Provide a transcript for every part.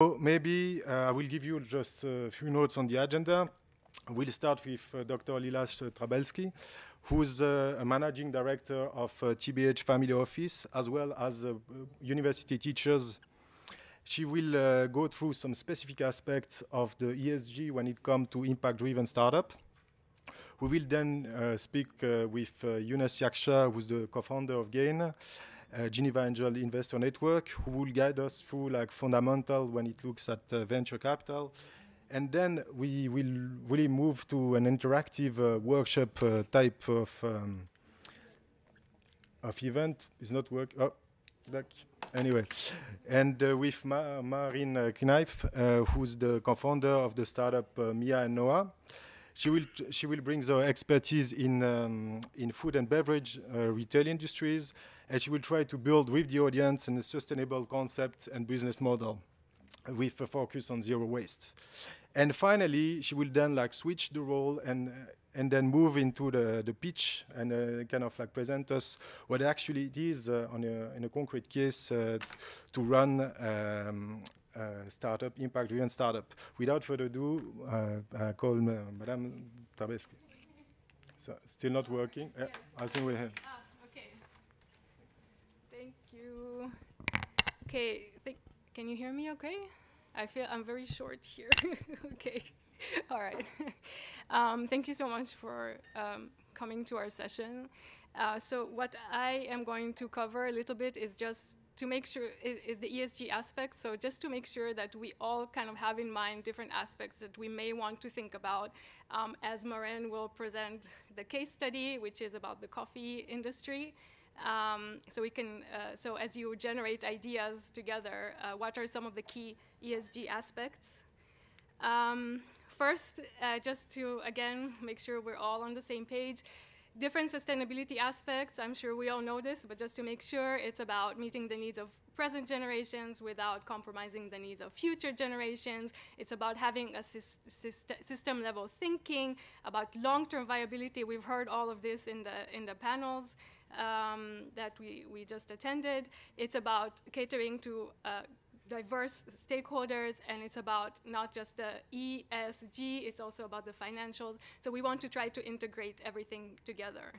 So maybe uh, I will give you just a few notes on the agenda. We'll start with uh, Dr. Lilas Trabelski, who's uh, a managing director of uh, TBH Family Office, as well as uh, university teachers. She will uh, go through some specific aspects of the ESG when it comes to impact-driven startup. We will then uh, speak uh, with uh, Younes Yaksha, who's the co-founder of Gain, uh, Geneva Angel Investor Network, who will guide us through like fundamental when it looks at uh, venture capital. And then we will really move to an interactive uh, workshop uh, type of um, of event. Is not work. Oh, back. Anyway, and uh, with Ma- Maren uh, who's the co-founder of the startup Mia and Noah. She will she will bring her expertise in um, in food and beverage uh, retail industries, and she will try to build with the audience a sustainable concept and business model with a focus on zero waste. And finally, she will then like switch the role and uh, and then move into the, the pitch and uh, kind of like present us what actually it is uh, on a, in a concrete case uh, to run um, uh, startup, impact-driven startup. Without further ado, uh, I call uh, Madame Trabelski. So still not working. Yeah, I think we have. Ah, okay. Thank you. Okay, can you hear me okay? I feel I'm very short here. okay, all right. um, thank you so much for um, coming to our session. Uh, so what I am going to cover a little bit is just to make sure is, is the ESG aspect. So just to make sure that we all kind of have in mind different aspects that we may want to think about um, as Maren will present the case study, which is about the coffee industry. Um, so we can, uh, so as you generate ideas together, uh, what are some of the key ESG aspects? Um, first, uh, just to again make sure we're all on the same page, different sustainability aspects. I'm sure we all know this, but just to make sure, it's about meeting the needs of present generations without compromising the needs of future generations. It's about having a syst- system level thinking, about long term viability. We've heard all of this in the, in the panels. Um, that we, we just attended. It's about catering to uh, diverse stakeholders, and it's about not just the ESG, it's also about the financials. So we want to try to integrate everything together.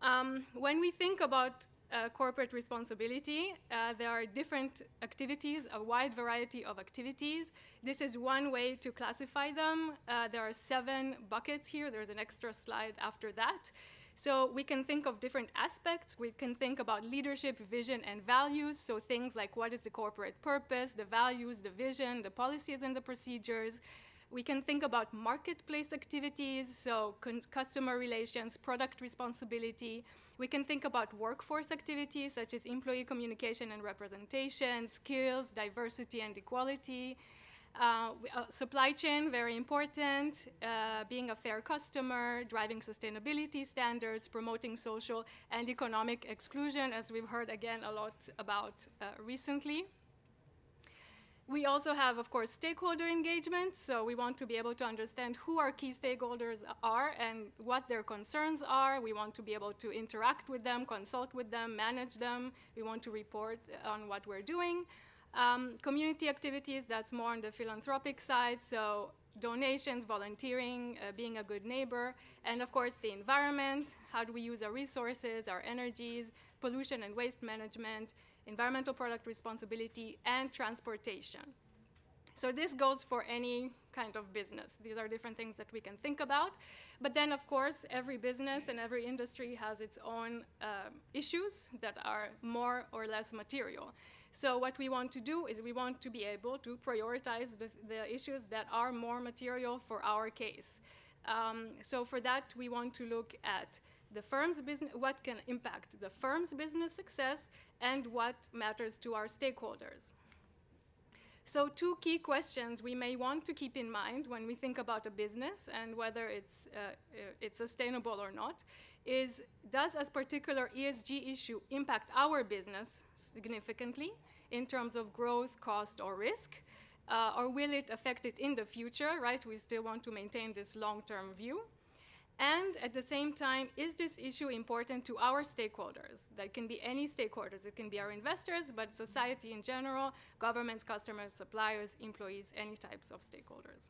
Um, when we think about uh, corporate responsibility, uh, there are different activities, a wide variety of activities. This is one way to classify them. Uh, there are seven buckets here. There's an extra slide after that. So we can think of different aspects. We can think about leadership, vision, and values. So things like what is the corporate purpose, the values, the vision, the policies, and the procedures. We can think about marketplace activities, so customer relations, product responsibility. We can think about workforce activities such as employee communication and representation, skills, diversity, and equality. Uh, uh, supply chain, very important, uh, being a fair customer, driving sustainability standards, promoting social and economic exclusion, as we've heard again a lot about uh, recently. We also have, of course, stakeholder engagement. So we want to be able to understand who our key stakeholders are and what their concerns are. We want to be able to interact with them, consult with them, manage them. We want to report on what we're doing. Um, community activities, that's more on the philanthropic side, so donations, volunteering, uh, being a good neighbor, and of course the environment, how do we use our resources, our energies, pollution and waste management, environmental product responsibility, and transportation. So this goes for any kind of business. These are different things that we can think about. But then, of course, every business and every industry has its own uh, issues that are more or less material. So what we want to do is we want to be able to prioritize the, the issues that are more material for our case. Um, so for that, we want to look at the firm's business, what can impact the firm's business success, and what matters to our stakeholders. So two key questions we may want to keep in mind when we think about a business and whether it's, uh, uh it's sustainable or not is does a particular ESG issue impact our business significantly in terms of growth, cost, or risk? Uh, or will it affect it in the future, right? We still want to maintain this long term view. And at the same time, is this issue important to our stakeholders? That can be any stakeholders. It can be our investors, but society in general, governments, customers, suppliers, employees, any types of stakeholders.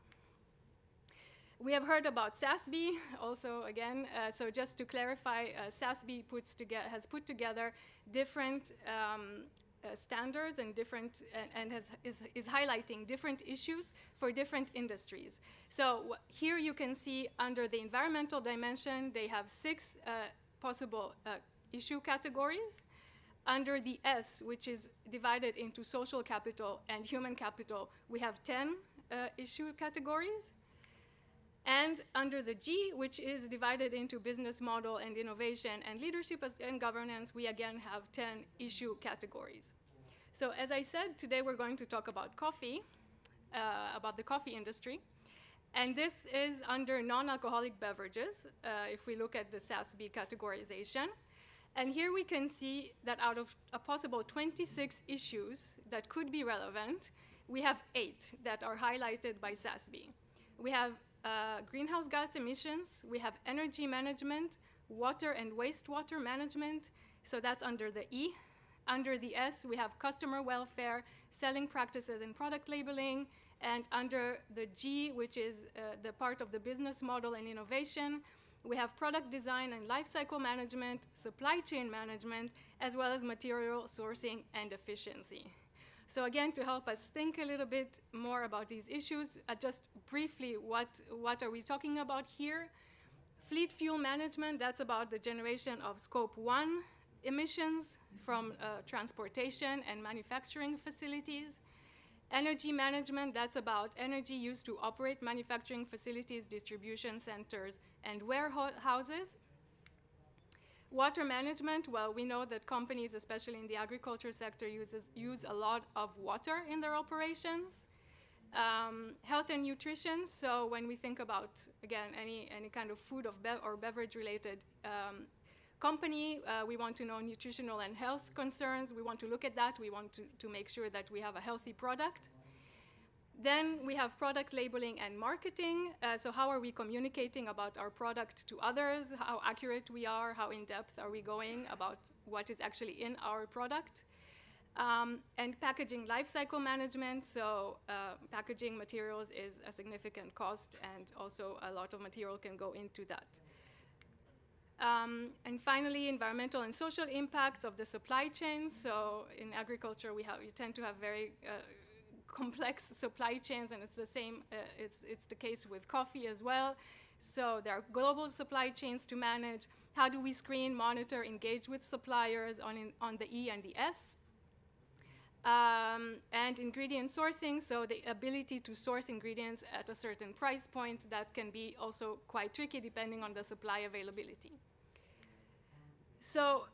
We have heard about SASB also again. Uh, so just to clarify, uh, SASB puts has put together different um, uh, standards and different and, and has, is, is highlighting different issues for different industries. So here you can see under the environmental dimension, they have six uh, possible uh, issue categories. Under the S, which is divided into social capital and human capital, we have 10 uh, issue categories. And under the G, which is divided into business model and innovation and leadership and governance, we again have 10 issue categories. So as I said, today we're going to talk about coffee, uh, about the coffee industry. And this is under non-alcoholic beverages, uh, if we look at the SASB categorization. And here we can see that out of a possible 26 issues that could be relevant, we have eight that are highlighted by SASB. We have uh, greenhouse gas emissions, we have energy management, water and wastewater management, so that's under the E. Under the S, we have customer welfare, selling practices and product labeling, and under the G, which is uh, the part of the business model and innovation, we have product design and lifecycle management, supply chain management, as well as material sourcing and efficiency. So again, to help us think a little bit more about these issues, uh, just briefly, what, what are we talking about here? Fleet fuel management, that's about the generation of scope one emissions from uh, transportation and manufacturing facilities. Energy management, that's about energy used to operate manufacturing facilities, distribution centers, and warehouses. Water management, well, we know that companies, especially in the agriculture sector, uses, use a lot of water in their operations. Um, health and nutrition, so when we think about, again, any, any kind of food of be or beverage related um, company, uh, we want to know nutritional and health concerns. We want to look at that. We want to, to make sure that we have a healthy product. Then we have product labeling and marketing. Uh, so how are we communicating about our product to others? How accurate we are? How in depth are we going about what is actually in our product? Um, and packaging lifecycle management. So uh, packaging materials is a significant cost, and also a lot of material can go into that. Um, and finally, environmental and social impacts of the supply chain. So in agriculture, we, have, we tend to have very uh, complex supply chains, and it's the same. Uh, it's it's the case with coffee as well. So there are global supply chains to manage. How do we screen, monitor, engage with suppliers on in, on the E and the S? Um, and ingredient sourcing, so the ability to source ingredients at a certain price point that can be also quite tricky depending on the supply availability. So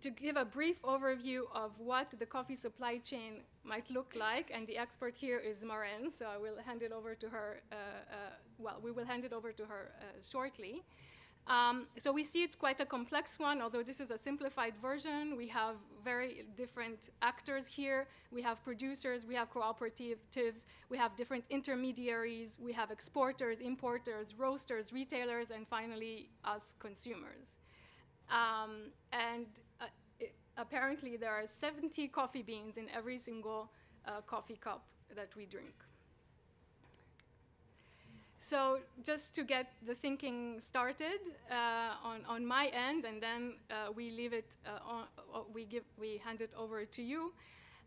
to give a brief overview of what the coffee supply chain might look like, and the expert here is Maren, so I will hand it over to her, uh, uh, well, we will hand it over to her uh, shortly. Um, so we see it's quite a complex one, although this is a simplified version. We have very different actors here. We have producers, we have cooperatives, we have different intermediaries, we have exporters, importers, roasters, retailers, and finally us consumers. Um, and apparently there are 70 coffee beans in every single uh, coffee cup that we drink. So just to get the thinking started uh, on, on my end, and then uh, we leave it uh, on, uh, we give we hand it over to you.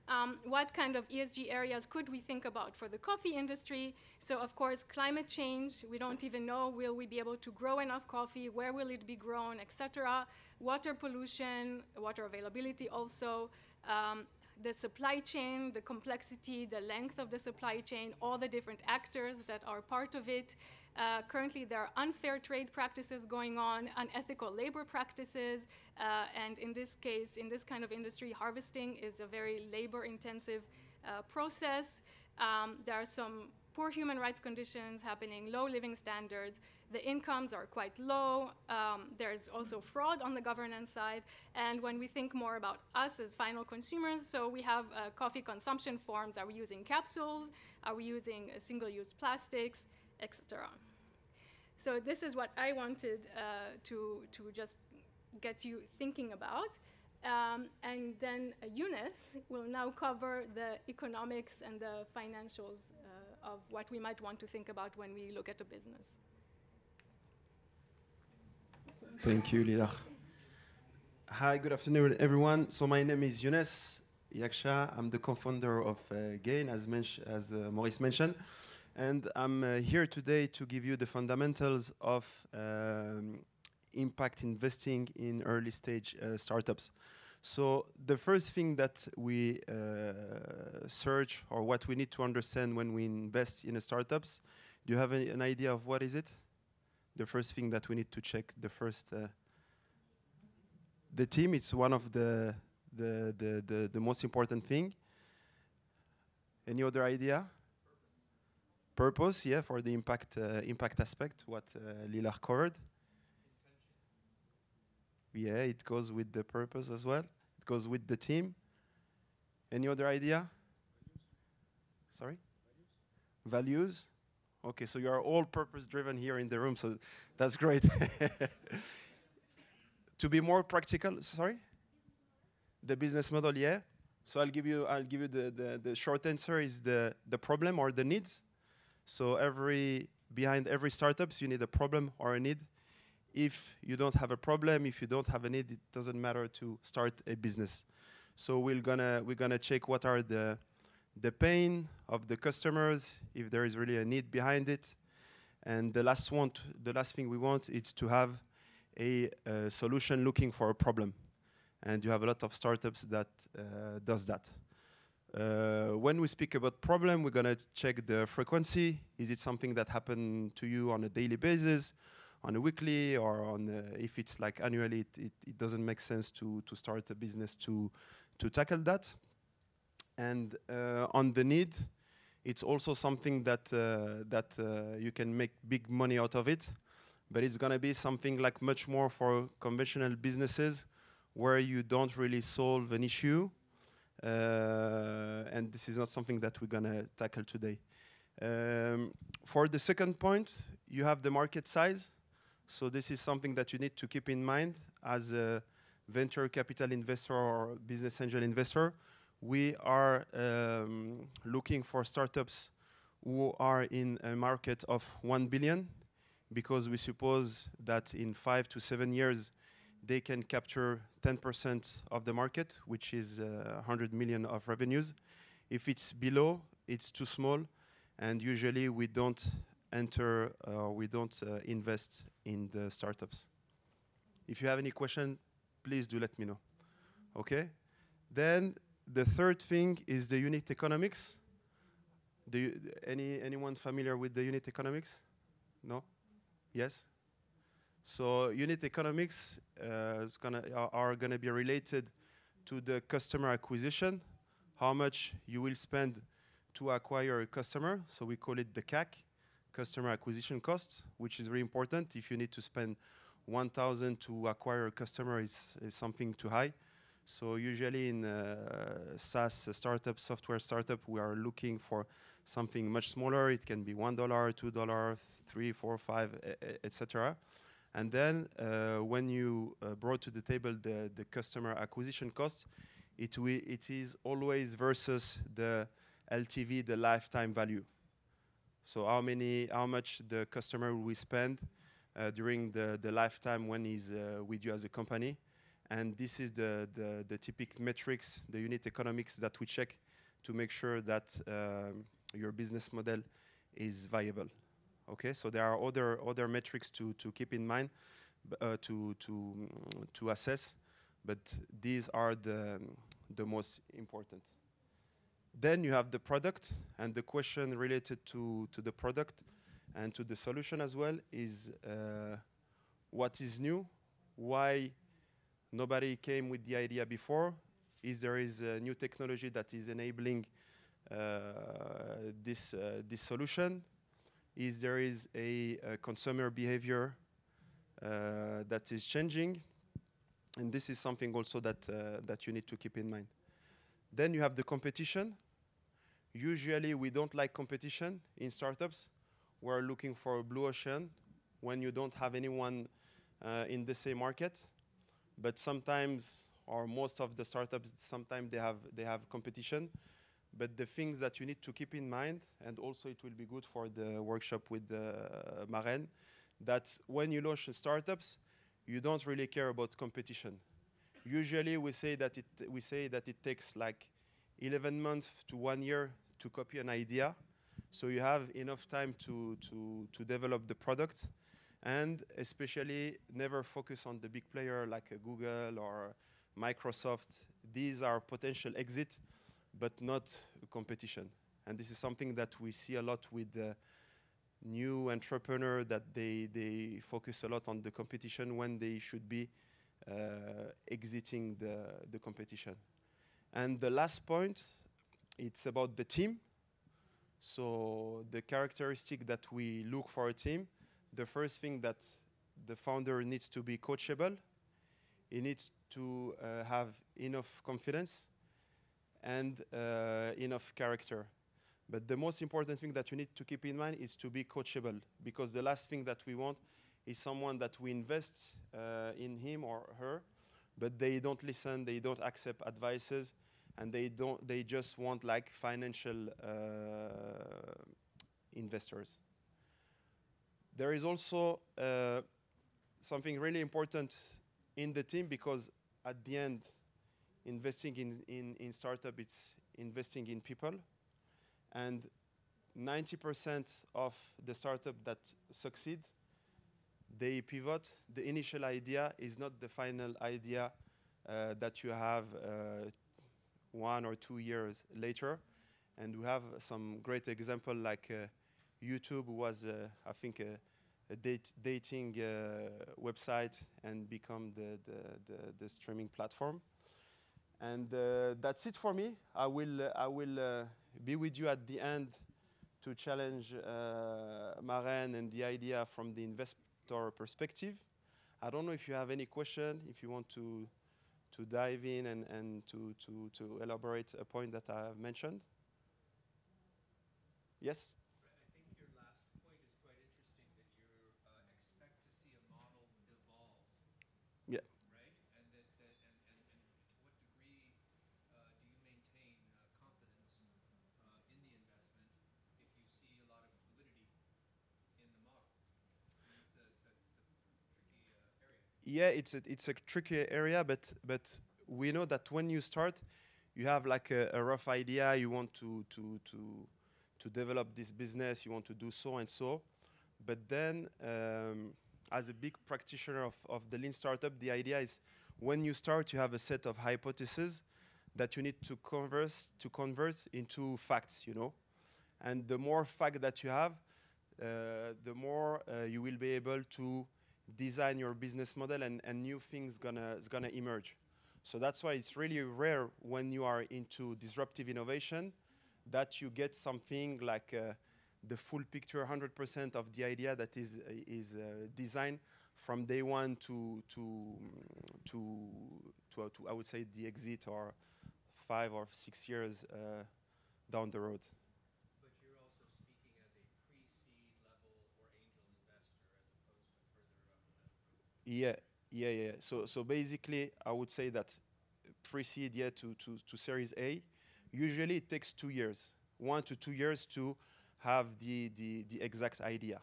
Um, what kind of ESG areas could we think about for the coffee industry? So of course, climate change, we don't even know, will we be able to grow enough coffee, where will it be grown, etc. Water pollution, water availability also, um, the supply chain, the complexity, the length of the supply chain, all the different actors that are part of it, uh, currently, there are unfair trade practices going on, unethical labor practices, uh, and in this case, in this kind of industry, harvesting is a very labor-intensive uh, process. Um, there are some poor human rights conditions happening, low living standards. The incomes are quite low. Um, there's also fraud on the governance side. And when we think more about us as final consumers, so we have uh, coffee consumption forms. Are we using capsules? Are we using uh, single-use plastics? etc. So this is what I wanted uh, to, to just get you thinking about. Um, and then uh, Younes will now cover the economics and the financials uh, of what we might want to think about when we look at a business. Thank you, Lila. Hi, good afternoon, everyone. So my name is Younes Yaksha. I'm the co-founder of uh, Gain, as, as uh, Maurice mentioned. And I'm uh, here today to give you the fundamentals of um, impact investing in early stage uh, startups. So the first thing that we uh, search or what we need to understand when we invest in startups, do you have an idea of what is it? The first thing that we need to check, the first, uh, the team, it's one of the, the, the, the, the most important thing. Any other idea? Purpose, yeah, for the impact, uh, impact aspect, what uh, Lila covered yeah, it goes with the purpose as well. It goes with the team. Any other idea? Sorry? Values? Okay, so you are all purpose driven here in the room, so that's great. to be more practical, sorry? The business model, yeah. So I'll give you I'll give you the, the, the short answer is the, the problem or the needs. So every behind every startups you need a problem or a need if you don't have a problem, if you don't have a need, it doesn't matter to start a business. So we're gonna we're gonna check what are the the pain of the customers, if there is really a need behind it, and the last one, the last thing we want is to have a, a, solution looking for a problem, and you have a lot of startups that uh, does that. Uh, when we speak about problem, we're gonna check the frequency. Is it something that happened to you on a daily basis? on a weekly or on uh, if it's like annually, it, it, it, doesn't make sense to, to start a business to, to tackle that. And uh, on the need, it's also something that, uh, that uh, you can make big money out of it, but it's gonna be something like much more for conventional businesses where you don't really solve an issue, and this is not something that we're gonna tackle today. Um, for the second point, you have the market size. So this is something that you need to keep in mind as a venture capital investor or business angel investor. We are um, looking for startups who are in a market of 1 billion because we suppose that in five to seven years they can capture 10% of the market, which is uh, 100 million of revenues. If it's below, it's too small, and usually we don't enter uh, we don't uh, invest in the startups. If you have any question, please do let me know. Okay? Then the third thing is the unit economics. Do you, any anyone familiar with the unit economics? No? Yes? So unit economics uh, gonna are, are gonna be related to the customer acquisition, how much you will spend to acquire a customer. So we call it the CAC customer acquisition cost, which is very important. If you need to spend 1,000 to acquire a customer, is, is something too high. So usually in uh, SaaS startup, software startup, we are looking for something much smaller. It can be one dollar, two dollar, three, four, five, etc. And then uh, when you uh, brought to the table the, the customer acquisition cost, it, it is always versus the LTV, the lifetime value. So how many, how much the customer will spend uh, during the, the lifetime when he's uh, with you as a company. And this is the, the, the typical metrics, the unit economics that we check to make sure that um, your business model is viable. Okay, so there are other other metrics to, to keep in mind, uh, to to to assess, but these are the the most important. Then you have the product, and the question related to, to the product and to the solution as well is uh, what is new? Why nobody came with the idea before? Is there is a new technology that is enabling uh, this, uh, this solution? Is there is a, a consumer behavior uh, that is changing? And this is something also that, uh, that you need to keep in mind. Then you have the competition. Usually we don't like competition in startups. We're looking for a blue ocean when you don't have anyone uh, in the same market. But sometimes, or most of the startups, sometimes they have they have competition. But the things that you need to keep in mind, and also it will be good for the workshop with uh, Maren, that when you launch startups, you don't really care about competition. Usually, we say that it we say that it takes like 11 months to one year to copy an idea, so you have enough time to to to develop the product, and especially never focus on the big player like uh, Google or Microsoft. These are potential exit but not competition. And this is something that we see a lot with the new entrepreneur that they, they focus a lot on the competition when they should be uh, exiting the, the competition. And the last point, it's about the team. So the characteristic that we look for a team, the first thing that the founder needs to be coachable. He needs to uh, have enough confidence and uh, enough character. But the most important thing that you need to keep in mind is to be coachable, because the last thing that we want is someone that we invest uh, in him or her, but they don't listen, they don't accept advices, and they don't. They just want like financial uh, investors. There is also uh, something really important in the team because at the end investing in, in, in startup, it's investing in people. And 90% of the startup that succeed, they pivot. The initial idea is not the final idea uh, that you have uh, one or two years later. And we have some great example like uh, YouTube was, uh, I think, a, a date dating uh, website and become the, the, the, the streaming platform. And uh, that's it for me. I will, I will be with you at the end to challenge uh, Maren and the idea from the investor perspective. I don't know if you have any question, if you want to, to dive in and, and to, to, to elaborate a point that I have mentioned. Yes? I think your last point is quite interesting, that you uh, expect to see a model evolve. Yeah. Right? And that, that and, and, and to what degree uh, do you maintain uh, confidence uh, in the investment if you see a lot of fluidity in the model? It's a, it's a, it's a tricky uh, area. Yeah, it's a, it's a tricky area, but but we know that when you start, you have like a, a rough idea. You want to to to to develop this business. You want to do so and so, but then um, as a big practitioner of, of the lean startup, the idea is when you start, you have a set of hypotheses that you need to converse to convert into facts. You know, and the more fact that you have, uh, the more uh, you will be able to design your business model and, and new things gonna is gonna emerge. So that's why it's really rare when you are into disruptive innovation that you get something like uh, the full picture, 100% of the idea that is uh, is uh, designed from day one to to to to, uh, to I would say the exit or five or six years uh, down the road. But you're also speaking as a pre-seed level or angel investor as opposed to further up that road. Yeah, yeah, yeah. So, so basically, I would say that pre-seed yeah to, to, to Series A, usually it takes two years, one to two years to have the, the, the exact idea.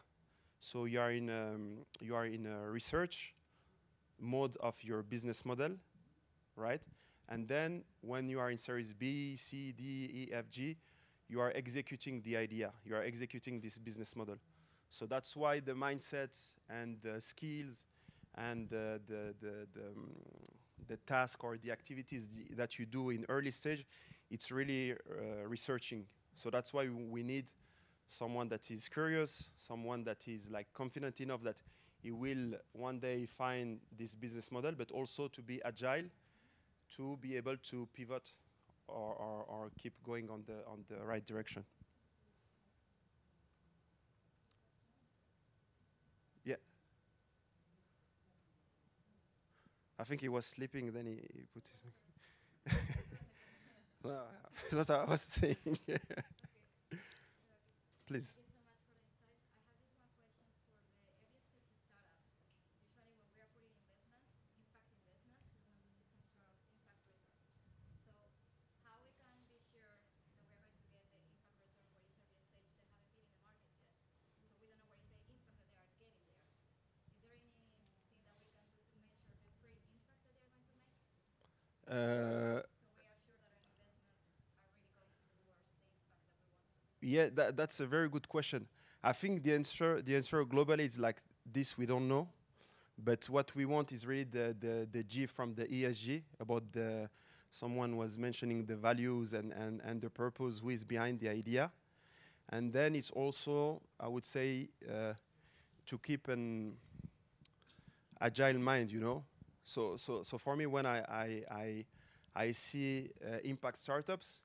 So you are in um, you are in a research mode of your business model, right? And then when you are in Series B, C, D, E, F, G, you are executing the idea. You are executing this business model. So that's why the mindset and the skills and the, the, the, the, um, the task or the activities that you do in early stage, it's really uh, researching. So that's why we need someone that is curious, someone that is like confident enough that he will one day find this business model, but also to be agile, to be able to pivot or, or, or keep going on the, on the right direction. Yeah. I think he was sleeping, then he, he put his. no, that's what I was saying. Please. Thank you so much for the insight. I have just one question for the early stage Uh, yeah, that, that's a very good question. I think the answer, the answer globally is like this: we don't know, but what we want is really the the, the G from the ESG about the. Someone was mentioning the values and, and, and the purpose, who is behind the idea, and then it's also, I would say, uh, to keep an agile mind, you know. So, so, so for me, when I, I, I, I see uh, impact startups,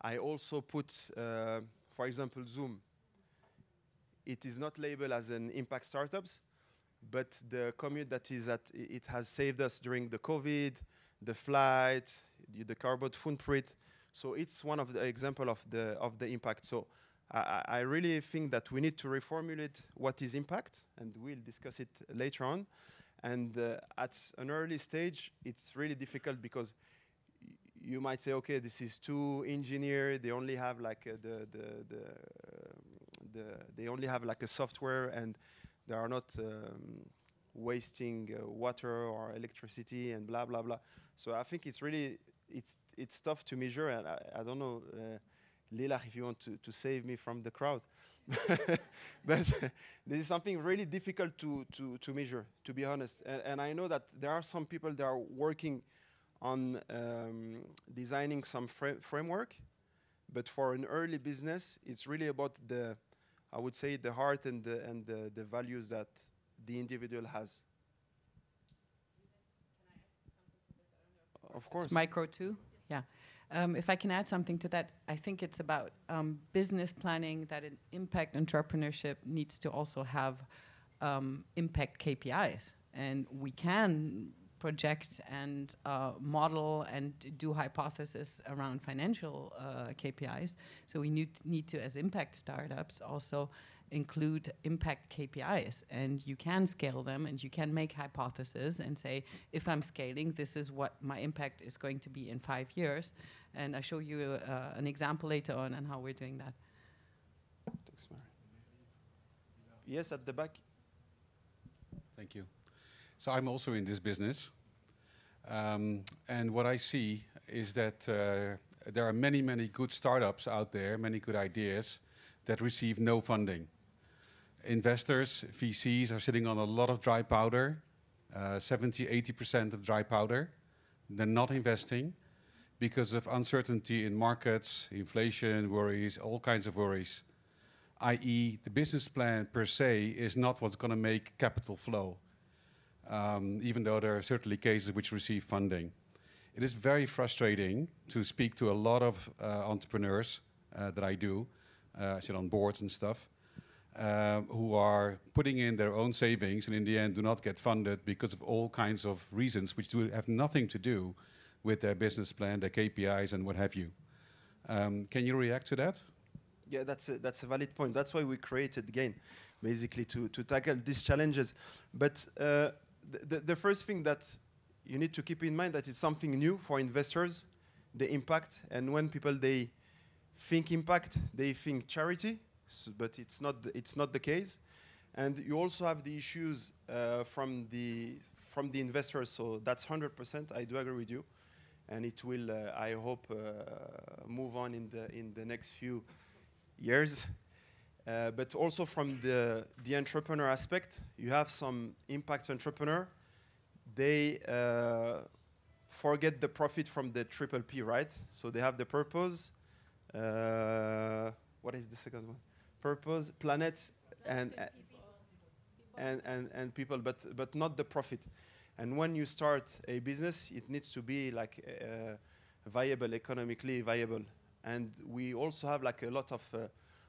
I also put, uh, for example, Zoom. It is not labeled as an impact startups, but the commute that is at, it has saved us during the COVID, the flight, the, carbon footprint. So it's one of the example of the of the impact. So I I really think that we need to reformulate what is impact, and we'll discuss it later on. And uh, at an early stage, it's really difficult because you might say, okay, this is too engineered. They only have like uh, the the the, um, the they only have like a software, and they are not um, wasting uh, water or electricity and blah blah blah. So I think it's really it's it's tough to measure, and I, I don't know. Uh, Lila, if you want to, to save me from the crowd. But this is something really difficult to, to, to measure, to be honest. And, and I know that there are some people that are working on um, designing some fra- framework, but for an early business, it's really about the, I would say, the heart and the, and the, the values that the individual has. Of course. It's micro too. Yeah. Um, if I can add something to that, I think it's about um, business planning that an impact entrepreneurship needs to also have um, impact KPIs. And we can project and uh, model and do hypothesis around financial uh, KPIs. So we need, need to, as impact startups, also include impact KPIs. And you can scale them and you can make hypotheses and say, if I'm scaling, this is what my impact is going to be in five years. And I show you uh, an example later on and how we're doing that. Thanks, Mary. Yes, at the back. Thank you. So I'm also in this business. Um, and what I see is that uh, there are many, many good startups out there, many good ideas that receive no funding. Investors, VCs, are sitting on a lot of dry powder, uh, 70, 80% of dry powder. They're not investing because of uncertainty in markets, inflation worries, all kinds of worries. i.e., the business plan per se is not what's going to make capital flow, um, even though there are certainly cases which receive funding. It is very frustrating to speak to a lot of uh, entrepreneurs uh, that I do, uh, I sit on boards and stuff, um, who are putting in their own savings and in the end do not get funded because of all kinds of reasons which do have nothing to do with their business plan, their KPIs, and what have you. Um, can you react to that? Yeah, that's a, that's a valid point. That's why we created Gain, basically to, to tackle these challenges. But uh, the, the, first thing that you need to keep in mind that it's something new for investors, the impact. And when people they think impact, they think charity, s but it's not it's not the case. And you also have the issues uh, from the from the investors. So that's 100%. I do agree with you, and it will. Uh, I hope uh, move on in the in the next few years. Uh, but also from the, the entrepreneur aspect, you have some impact entrepreneur. They uh, forget the profit from the triple P, right? So they have the purpose. Uh, what is the second one? Purpose, planet, and uh, and, and, and people, but, but not the profit. And when you start a business, it needs to be like uh, viable, economically viable. And we also have like a lot of, uh,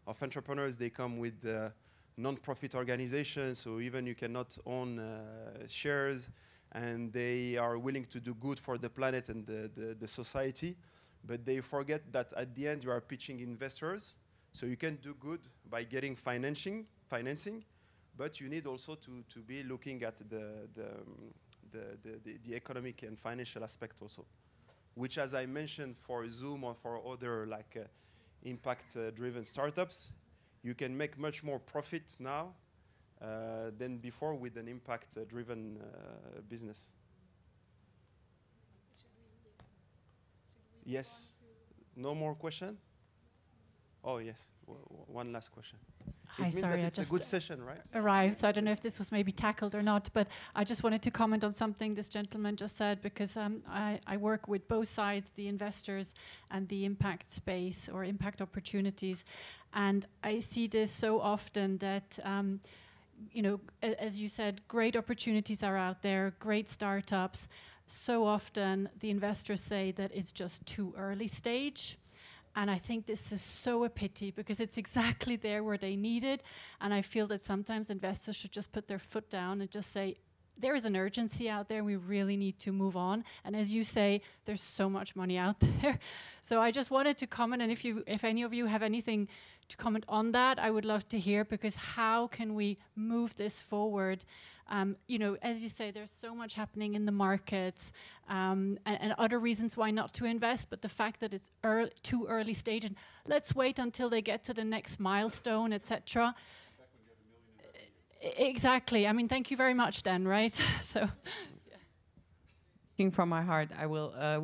of entrepreneurs, they come with uh, non-profit organizations, so even you cannot own uh, shares, and they are willing to do good for the planet and the, the, the society, but they forget that at the end you are pitching investors, so you can do good by getting financing, financing, but you need also to, to be looking at the, the, um, the, the, the, the economic and financial aspect also, which as I mentioned for Zoom or for other like uh, impact-driven startups, you can make much more profit now uh, than before with an impact-driven uh, business. Yes. No more question? Oh, yes. W- one last question. Hi, sorry, I it's a just good session, right? arrived, so I don't know if this was maybe tackled or not, but I just wanted to comment on something this gentleman just said because um, I, I work with both sides, the investors and the impact space or impact opportunities, and I see this so often that. Um, you know, as you said, great opportunities are out there, great startups. So often the investors say that it's just too early stage. And I think this is so a pity because it's exactly there where they need it. And I feel that sometimes investors should just put their foot down and just say, there is an urgency out there. We really need to move on. And as you say, there's so much money out there. So I just wanted to comment. And if you, if any of you have anything to comment on that, I would love to hear because how can we move this forward? Um, you know, as you say, there's so much happening in the markets um, and, and other reasons why not to invest. But the fact that it's too early stage and let's wait until they get to the next milestone, etc. Exactly. I mean, thank you very much, Dan. Right? so. From my heart, I will. Uh,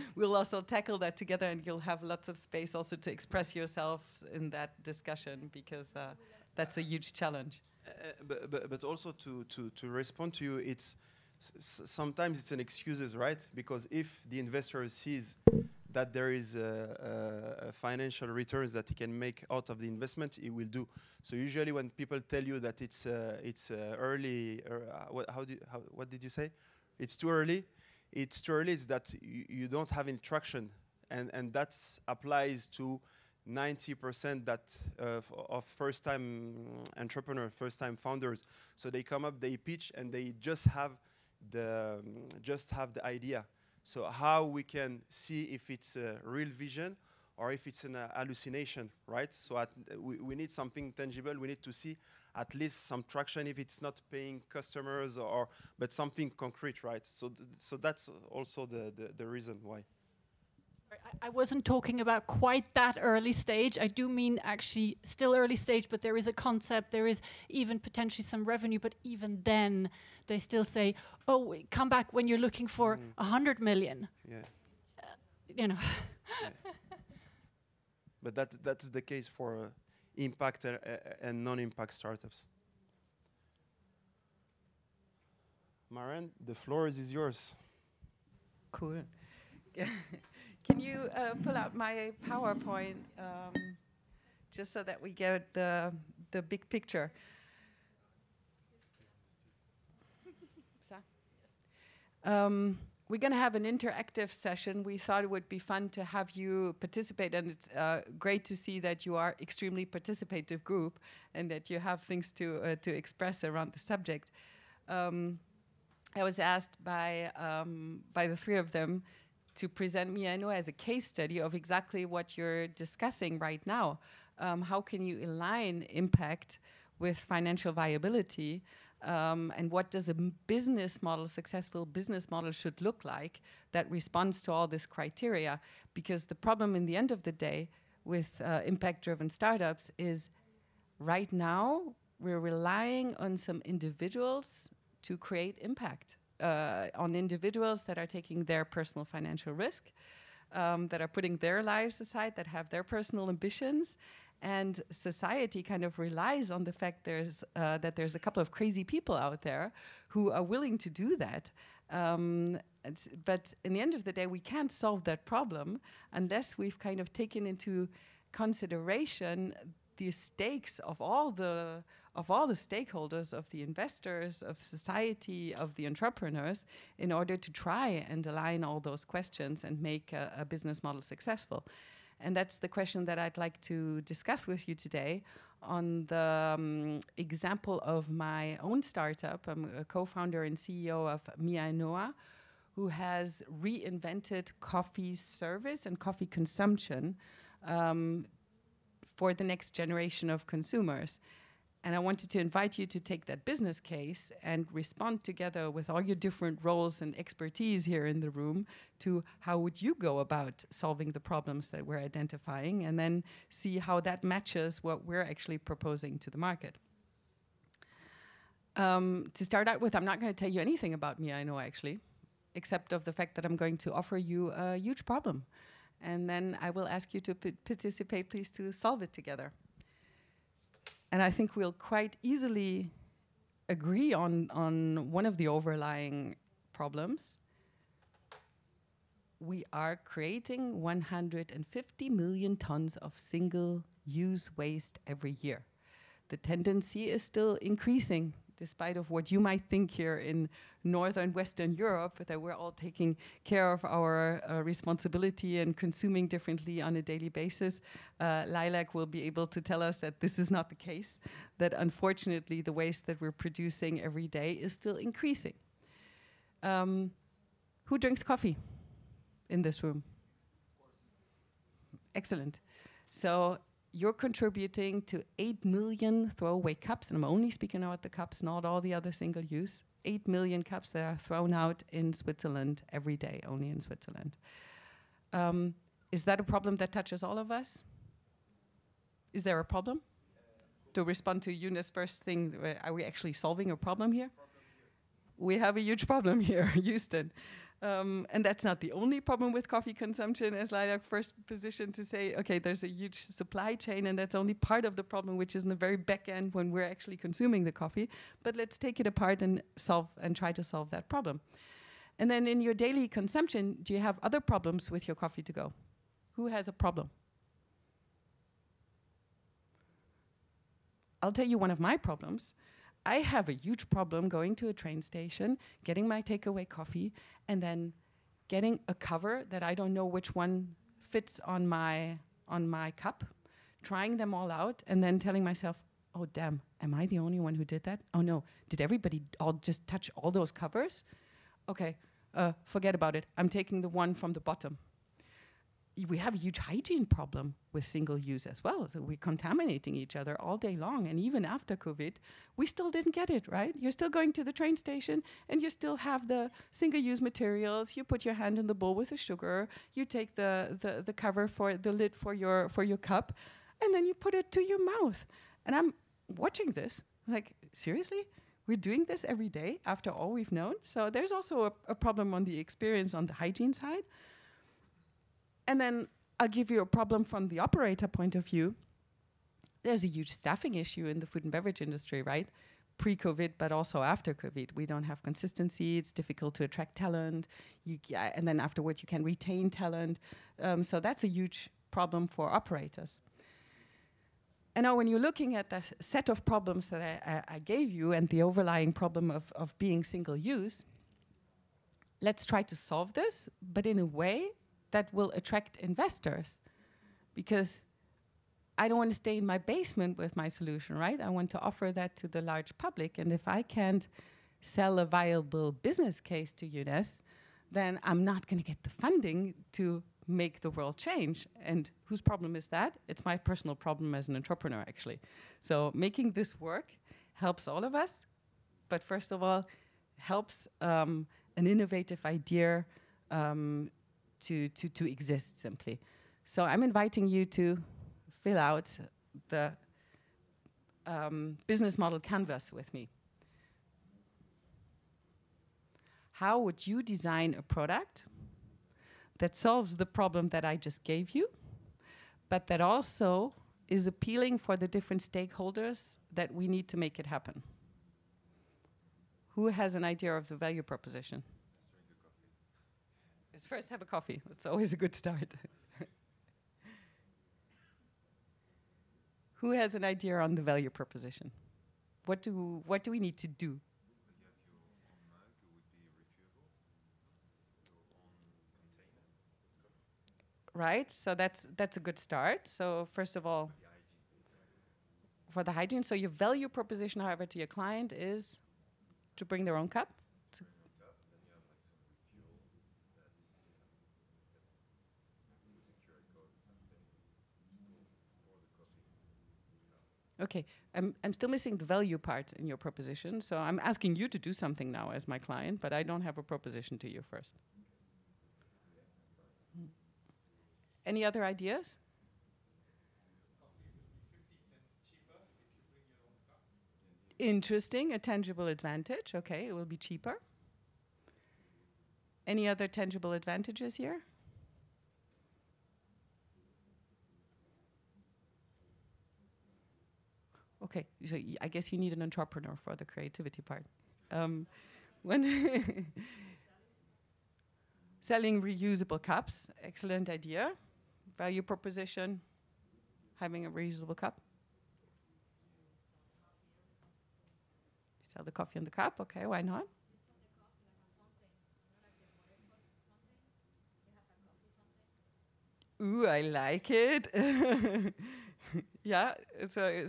we'll also tackle that together, and you'll have lots of space also to express yourselves in that discussion because uh, that's a huge challenge. Uh, but, but, but also to, to, to respond to you, it's sometimes it's an excuses, right? Because if the investor sees that there is a, a, financial returns that he can make out of the investment, he will do. So usually when people tell you that it's uh, it's uh, early, uh, what, how did how, what did you say? It's too early. It's too early. It's that you, don't have any traction, and and that applies to 90% that uh, of first-time entrepreneur, first-time founders. So they come up, they pitch, and they just have the um, just have the idea. So how we can see if it's a real vision or if it's an uh, hallucination, right? So we, we need something tangible. We need to see at least some traction if it's not paying customers or but something concrete, right? So th- so that's also the, the, the reason why. I- I wasn't talking about quite that early stage. I do mean actually still early stage, but there is a concept, there is even potentially some revenue, but even then they still say, oh, come back when you're looking for a Mm. 100 million. Yeah. You know, But that, that's the case for uh, impact uh, uh, and non-impact startups. Maren, the floor is, is yours. Cool. Can you uh, pull out my PowerPoint um, just so that we get the the big picture? Um, we're going to have an interactive session. We thought it would be fun to have you participate, and it's uh, great to see that you are extremely participative group and that you have things to uh, to express around the subject. Um, I was asked by um, by the three of them to present know, as a case study of exactly what you're discussing right now. Um, how can you align impact with financial viability? Um, and what does a business model, successful business model, should look like that responds to all this criteria? Because the problem, in the end of the day, with uh, impact-driven startups is right now we're relying on some individuals to create impact uh, on individuals that are taking their personal financial risk, um, that are putting their lives aside, that have their personal ambitions. And society kind of relies on the fact there's, uh, that there's a couple of crazy people out there who are willing to do that. Um, but in the end of the day, we can't solve that problem unless we've kind of taken into consideration the stakes of all the of all the stakeholders, of the investors, of society, of the entrepreneurs, in order to try and align all those questions and make a, a business model successful. And that's the question that I'd like to discuss with you today on the um, example of my own startup. I'm a co founder and CEO of Mia Noa, who has reinvented coffee service and coffee consumption um, for the next generation of consumers. And I wanted to invite you to take that business case and respond together with all your different roles and expertise here in the room to how would you go about solving the problems that we're identifying and then see how that matches what we're actually proposing to the market. Um, to start out with, I'm not going to tell you anything about me, I know actually, except of the fact that I'm going to offer you a huge problem. and then I will ask you to participate, please, to solve it together. And I think we'll quite easily agree on, on one of the overlying problems. We are creating 150 million tons of single use waste every year. The tendency is still increasing, despite of what you might think here in northern Western Europe, that we're all taking care of our uh, responsibility and consuming differently on a daily basis. Uh, Lilac will be able to tell us that this is not the case, that unfortunately the waste that we're producing every day is still increasing. Um, who drinks coffee in this room? Excellent. So you're contributing to 8 million throwaway cups, and I'm only speaking about the cups, not all the other single use. 8 million cups that are thrown out in Switzerland every day, only in Switzerland. Um, is that a problem that touches all of us? Is there a problem? To respond to Younes's first thing, uh, are we actually solving a problem here? We have a huge problem here, Houston. Um, and that's not the only problem with coffee consumption, as Lilac first positioned to say, okay, there's a huge supply chain, and that's only part of the problem, which is in the very back end when we're actually consuming the coffee. But let's take it apart and solve and try to solve that problem. And then in your daily consumption, do you have other problems with your coffee to go? Who has a problem? I'll tell you one of my problems. I have a huge problem going to a train station, getting my takeaway coffee, and then getting a cover that I don't know which one fits on my on my cup, trying them all out, and then telling myself, "Oh damn, am I the only one who did that? Oh no, did everybody all just touch all those covers? Okay, uh, forget about it. I'm taking the one from the bottom." We have a huge hygiene problem with single use as well. So we're contaminating each other all day long. And even after COVID, we still didn't get it, right? You're still going to the train station and you still have the single use materials. You put your hand in the bowl with the sugar, you take the, the, the cover for the lid for your, for your cup, and then you put it to your mouth. And I'm watching this, like, seriously? We're doing this every day after all we've known. So there's also a, a problem on the experience on the hygiene side. And then I'll give you a problem from the operator point of view. There's a huge staffing issue in the food and beverage industry, right? Pre COVID, but also after COVID. We don't have consistency. It's difficult to attract talent. You, yeah, and then afterwards, you can retain talent. Um, so that's a huge problem for operators. And now, when you're looking at the set of problems that I, I, I gave you and the overlying problem of, of being single use, let's try to solve this, but in a way that will attract investors because I don't want to stay in my basement with my solution, right? I want to offer that to the large public. And if I can't sell a viable business case to Younes, then I'm not going to get the funding to make the world change. And whose problem is that? It's my personal problem as an entrepreneur, actually. So making this work helps all of us, but first of all, helps um, an innovative idea um, to, to, to exist simply. So I'm inviting you to fill out the um, business model canvas with me. How would you design a product that solves the problem that I just gave you, but that also is appealing for the different stakeholders that we need to make it happen? Who has an idea of the value proposition? Is first have a coffee. That's always a good start. Who has an idea on the value proposition? What do, what do we need to do? Right, so that's that's a good start. So first of all, for the hygiene, so your value proposition, however, to your client is to bring their own cup. Okay, I'm, I'm still missing the value part in your proposition. So I'm asking you to do something now as my client, but I don't have a proposition to you first. Hmm. Any other ideas? Interesting, a tangible advantage. Okay, it will be cheaper. Any other tangible advantages here? Okay, so I guess you need an entrepreneur for the creativity part. Um, when selling reusable cups, excellent idea. Value proposition, having a reusable cup. Sell the coffee in the cup. Okay, why not? Ooh, I like it. yeah, so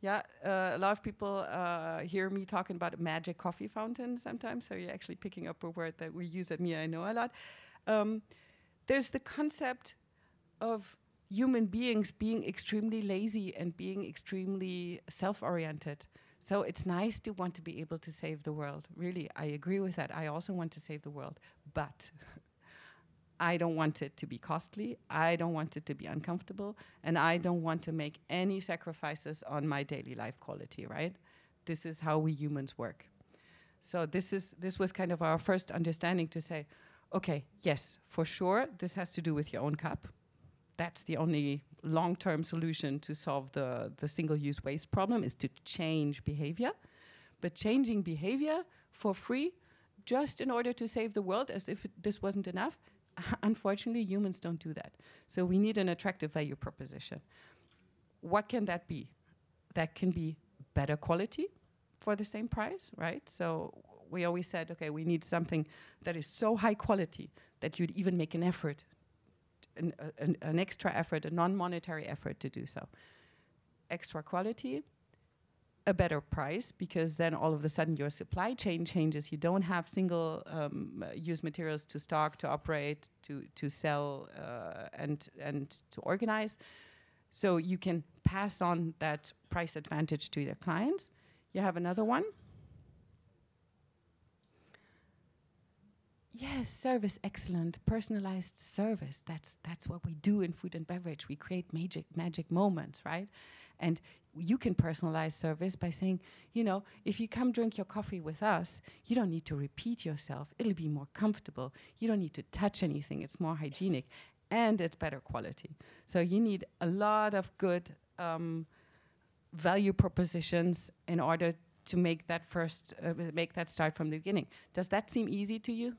Yeah, uh, a lot of people uh, hear me talking about a magic coffee fountain sometimes. So you're actually picking up a word that we use at Mia I know a lot. Um, there's the concept of human beings being extremely lazy and being extremely self-oriented. So it's nice to want to be able to save the world. Really, I agree with that. I also want to save the world, but I don't want it to be costly. I don't want it to be uncomfortable. And I don't want to make any sacrifices on my daily life quality, right? This is how we humans work. So this is this was kind of our first understanding to say, okay, yes, for sure, this has to do with your own cup. That's the only long-term solution to solve the, the single-use waste problem is to change behavior. But changing behavior for free, just in order to save the world, as if this wasn't enough, unfortunately, humans don't do that. So we need an attractive value proposition. What can that be? That can be better quality for the same price, right? So we always said, okay, we need something that is so high quality that you'd even make an effort, an, an, an extra effort, a non-monetary effort to do so. Extra quality, a better price because then all of a sudden your supply chain changes. You don't have single um, use materials to stock, to operate, to to sell, uh, and and to organize. So you can pass on that price advantage to your clients. You have another one. Yes, service excellent, personalized service. That's that's what we do in food and beverage. We create magic magic moments, right? And you can personalize service by saying, you know, if you come drink your coffee with us, you don't need to repeat yourself. It'll be more comfortable. You don't need to touch anything. It's more hygienic, and it's better quality. So you need a lot of good um, value propositions in order to make that first uh, make that start from the beginning. Does that seem easy to you?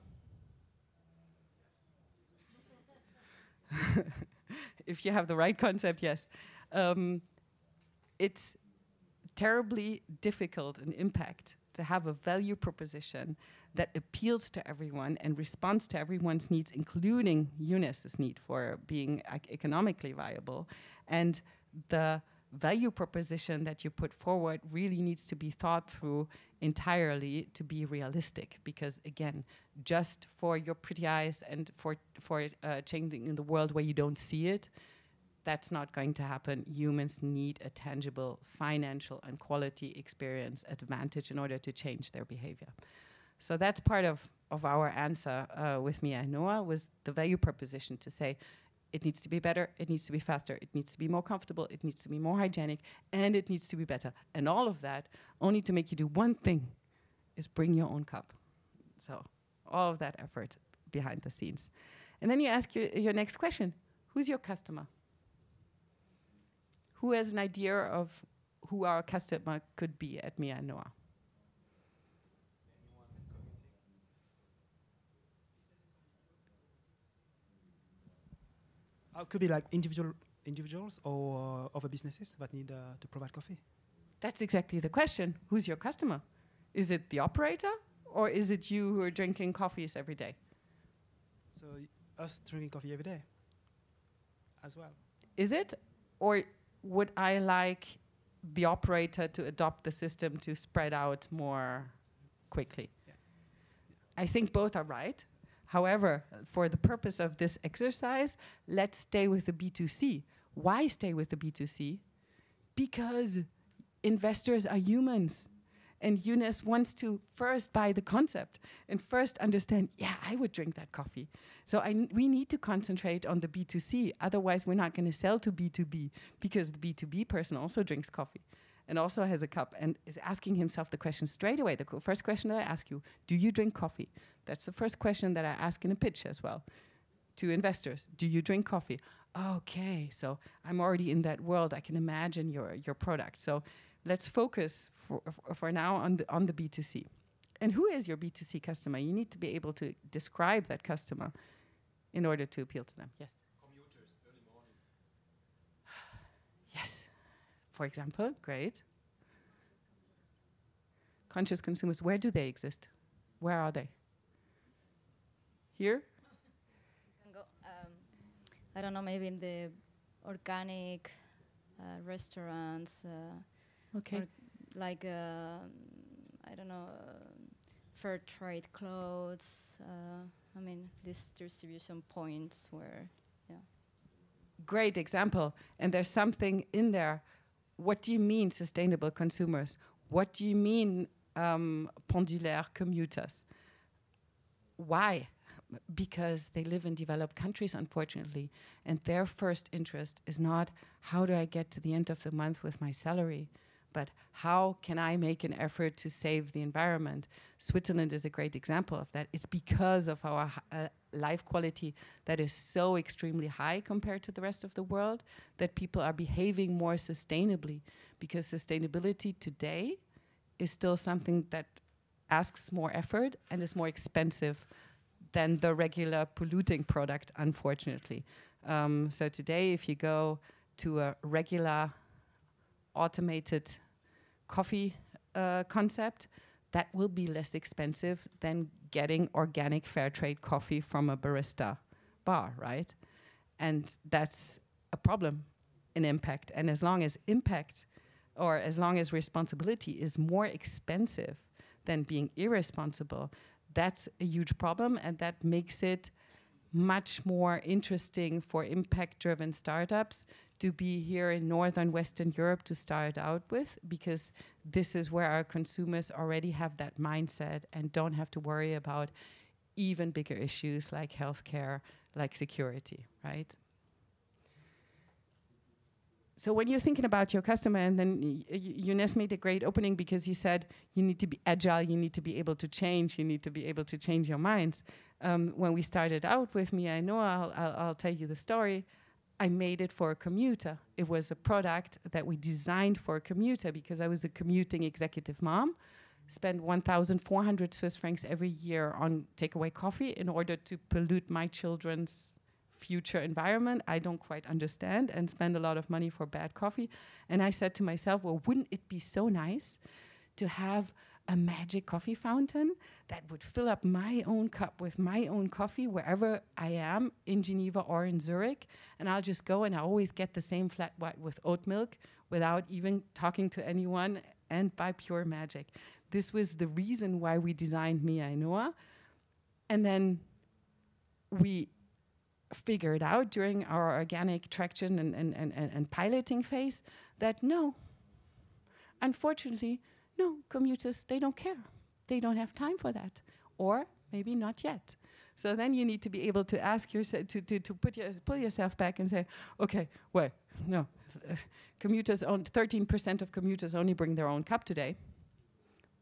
if you have the right concept, yes. Um, it's terribly difficult and impact to have a value proposition that appeals to everyone and responds to everyone's needs, including Younes's need for being ec- economically viable. And the value proposition that you put forward really needs to be thought through entirely to be realistic because again just for your pretty eyes and for for uh, changing in the world where you don't see it that's not going to happen humans need a tangible financial and quality experience advantage in order to change their behavior so that's part of of our answer uh, with Mia and Noah was the value proposition to say it needs to be better, it needs to be faster, it needs to be more comfortable, it needs to be more hygienic, and it needs to be better. And all of that only to make you do one thing is bring your own cup. So all of that effort behind the scenes. And then you ask your, your next question, who's your customer? Who has an idea of who our customer could be at Mia and Noah? Uh, could be like individual individuals or uh, other businesses that need uh, to provide coffee. That's exactly the question. Who's your customer? Is it the operator or is it you who are drinking coffees every day? So us drinking coffee every day as well. Is it? Or would I like the operator to adopt the system to spread out more quickly? Yeah. I think both are right. However, for the purpose of this exercise, let's stay with the B2C. Why stay with the B2C? Because investors are humans. And Younes wants to first buy the concept and first understand, yeah, I would drink that coffee. So we need to concentrate on the B2C. Otherwise, we're not going to sell to B2B because the B2B person also drinks coffee and also has a cup and is asking himself the question straight away. The first question that I ask you Do you drink coffee? That's the first question that I ask in a pitch as well to investors. Do you drink coffee? Okay, so I'm already in that world. I can imagine your your product. So let's focus for for- for now on the on the B2C. And who is your B2C customer? You need to be able to describe that customer in order to appeal to them. Yes. Commuters, early morning. yes. For example, great. Conscious consumers, where do they exist? Where are they? Here? can go, um, I don't know, maybe in the organic uh, restaurants, uh, Okay. or like um I don't know, um fair trade clothes. Uh, I mean, these distribution points where great example. And there's something in there. What do you mean sustainable consumers? What do you mean um, pendulaire commuters? Why? Because they live in developed countries, unfortunately, and their first interest is not how do I get to the end of the month with my salary, but how can I make an effort to save the environment? Switzerland is a great example of that. It's because of our uh, life quality that is so extremely high compared to the rest of the world that people are behaving more sustainably because sustainability today is still something that asks more effort and is more expensive than the regular polluting product, unfortunately. Um, so today, if you go to a regular automated coffee uh, concept, that will be less expensive than getting organic fair trade coffee from a barista bar, right? And that's a problem in impact. And as long as impact or as long as responsibility is more expensive than being irresponsible, that's a huge problem. And that makes it much more interesting for impact driven startups to be here in northern western europe to start out with because this is where our consumers already have that mindset and don't have to worry about even bigger issues like healthcare like security right so when you're thinking about your customer and then Younes made a great opening because he said you need to be agile you need to be able to change you need to be able to change your minds um, when we started out with me, I know I'll, I'll, I'll tell you the story. I made it for a commuter. It was a product that we designed for a commuter because I was a commuting executive mom. Spent 1,400 Swiss francs every year on takeaway coffee in order to pollute my children's future environment. I don't quite understand and spend a lot of money for bad coffee. And I said to myself, well, wouldn't it be so nice to have a magic coffee fountain that would fill up my own cup with my own coffee wherever I am in Geneva or in Zurich. And I'll just go and I always get the same flat white with oat milk without even talking to anyone and by pure magic. This was the reason why we designed Mi Ainoa. And then we figured out during our organic traction and, and, and, and, and piloting phase that no, unfortunately, no, commuters, they don't care. They don't have time for that. Or maybe not yet. So then you need to be able to ask yourself, to, to, to put your, pull yourself back and say, okay, wait, no. Commuters, own 13% of commuters only bring their own cup today.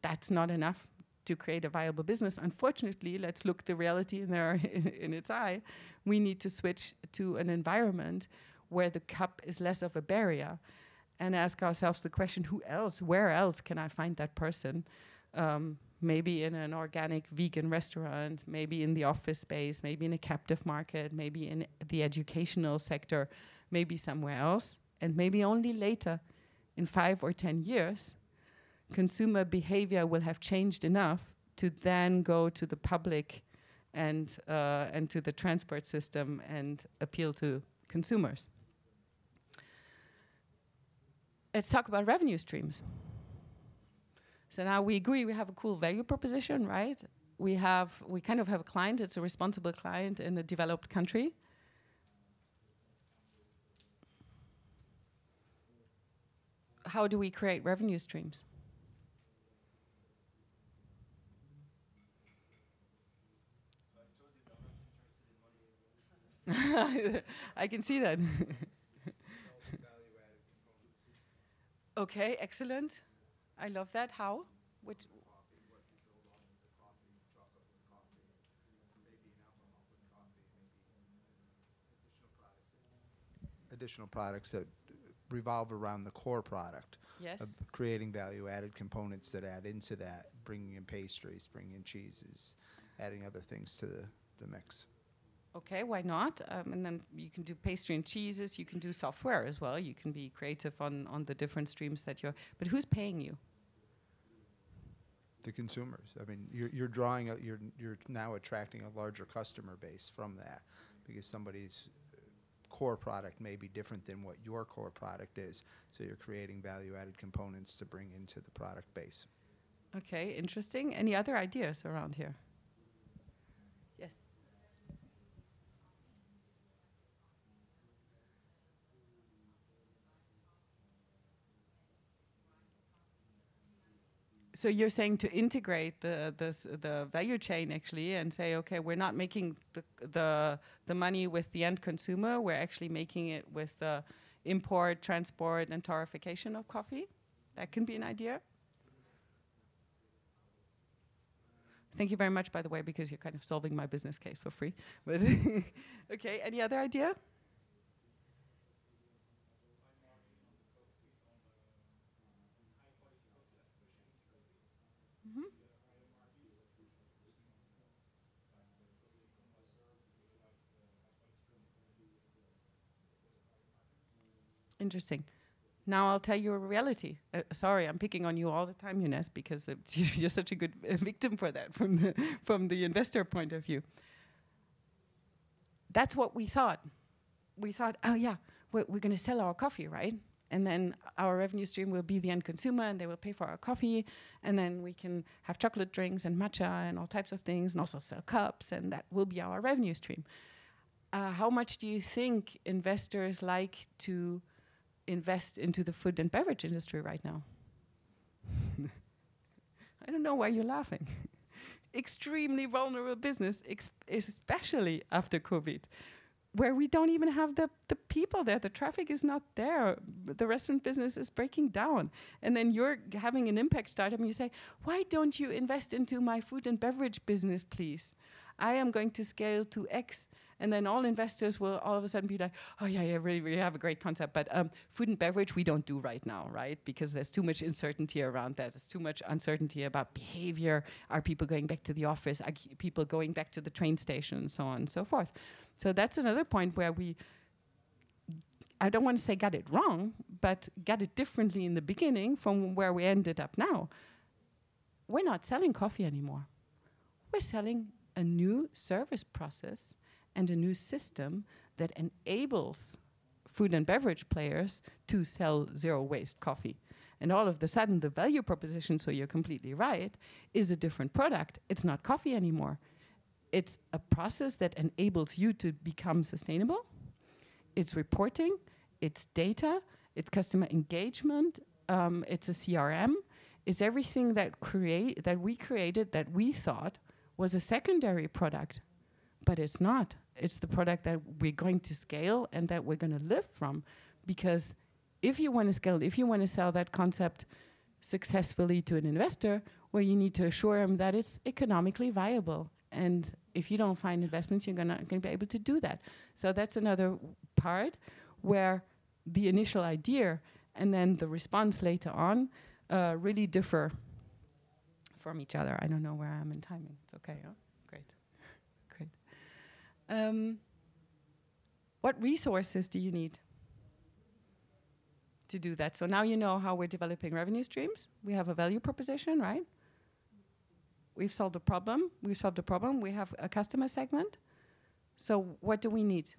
That's not enough to create a viable business. Unfortunately, let's look the reality in, their in its eye. We need to switch to an environment where the cup is less of a barrier and ask ourselves the question who else, where else can I find that person? Um, maybe in an organic vegan restaurant, maybe in the office space, maybe in a captive market, maybe in the educational sector, maybe somewhere else. And maybe only later, in five or 10 years, consumer behavior will have changed enough to then go to the public and, uh, and to the transport system and appeal to consumers let's talk about revenue streams. So now we agree we have a cool value proposition, right? We have we kind of have a client, it's a responsible client in a developed country. How do we create revenue streams? I can see that. Okay, excellent. I love that. How? Which? additional products that revolve around the core product. Yes. creating value-added components that add into that, bringing in pastries, bringing in cheeses, adding other things to the, the mix. Okay, why not? Um, and then you can do pastry and cheeses. You can do software as well. You can be creative on on the different streams that you're. But who's paying you? The consumers. I mean, you're, you're drawing, a, you're, you're now attracting a larger customer base from that because somebody's uh, core product may be different than what your core product is. So you're creating value-added components to bring into the product base. Okay, interesting. Any other ideas around here? So you're saying to integrate the the the value chain actually and say, okay, we're not making the the the money with the end consumer. We're actually making it with the import, transport, and torrefication of coffee. That can be an idea. Thank you very much, by the way, because you're kind of solving my business case for free. But okay, any other idea? Interesting. Now I'll tell you a reality. Uh, sorry, I'm picking on you all the time, Younes, because you're such a good uh, victim for that from the from the investor point of view. That's what we thought. We thought, oh yeah, we're, we're going to sell our coffee, right? And then our revenue stream will be the end consumer, and they will pay for our coffee, and then we can have chocolate drinks and matcha and all types of things, and also sell cups, and that will be our revenue stream. Uh, how much do you think investors like to invest into the food and beverage industry right now? I don't know why you're laughing. Extremely vulnerable business, especially after COVID, where we don't even have the, the people there. The traffic is not there. The restaurant business is breaking down. And then you're having an impact startup and you say, why don't you invest into my food and beverage business, please? I am going to scale to X. And then all investors will all of a sudden be like, oh, yeah, yeah, really, really have a great concept. But um, food and beverage, we don't do right now, right? Because there's too much uncertainty around that. There's too much uncertainty about behavior. Are people going back to the office? Are people going back to the train station? And so on and so forth. So that's another point where we, I don't want to say got it wrong, but got it differently in the beginning from where we ended up now. We're not selling coffee anymore. We're selling a new service process and a new system that enables food and beverage players to sell zero waste coffee. And all of the sudden, the value proposition, so you're completely right, is a different product. It's not coffee anymore. It's a process that enables you to become sustainable. It's reporting, it's data, it's customer engagement, um, it's a CRM. It's everything that create that we created that we thought was a secondary product, but it's not. It's the product that we're going to scale and that we're going to live from, because if you want to scale, if you want to sell that concept successfully to an investor, well, you need to assure them that it's economically viable. And if you don't find investments, you're not going to be able to do that. So that's another part where the initial idea and then the response later on uh, really differ from each other. I don't know where I am in timing. It's okay. Huh? Um, what resources do you need to do that? So now you know how we're developing revenue streams. We have a value proposition, right? We've solved the problem. We've solved the problem. We have a customer segment. So what do we need?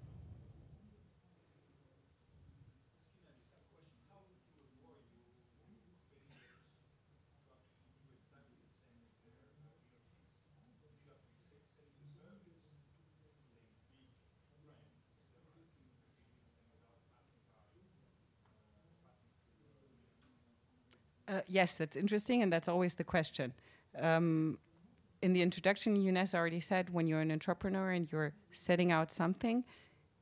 Uh, yes, that's interesting, and that's always the question. Um, in the introduction, Younes already said when you're an entrepreneur and you're setting out something,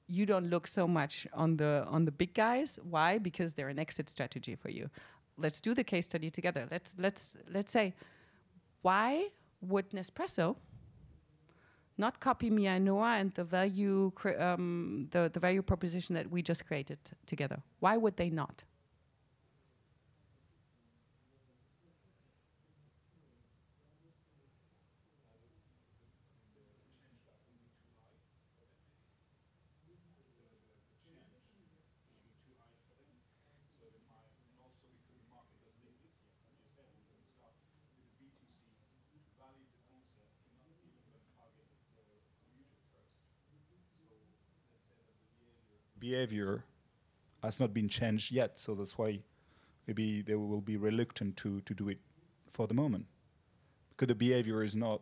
you don't look so much on the on the big guys. Why? Because they're an exit strategy for you. Let's do the case study together. Let's let's let's say, why would Nespresso not copy me and the value um, the, the value proposition that we just created together? Why would they not? Behavior has not been changed yet, so that's why maybe they will be reluctant to, to do it for the moment because the behavior is not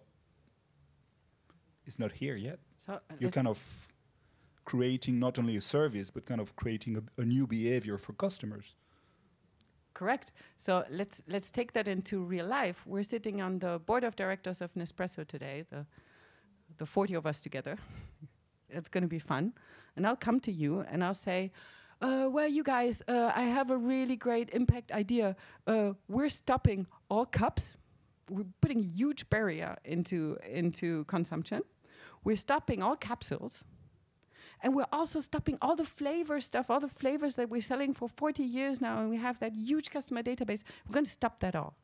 is not here yet. So uh, You're kind of creating not only a service but kind of creating a, a new behavior for customers. Correct. So let's let's take that into real life. We're sitting on the board of directors of Nespresso today, the the 40 of us together. it's going to be fun. And I'll come to you and I'll say, uh, well, you guys, uh, I have a really great impact idea. Uh, we're stopping all cups. We're putting a huge barrier into into consumption. We're stopping all capsules. And we're also stopping all the flavor stuff, all the flavors that we're selling for 40 years now, and we have that huge customer database. We're going to stop that all.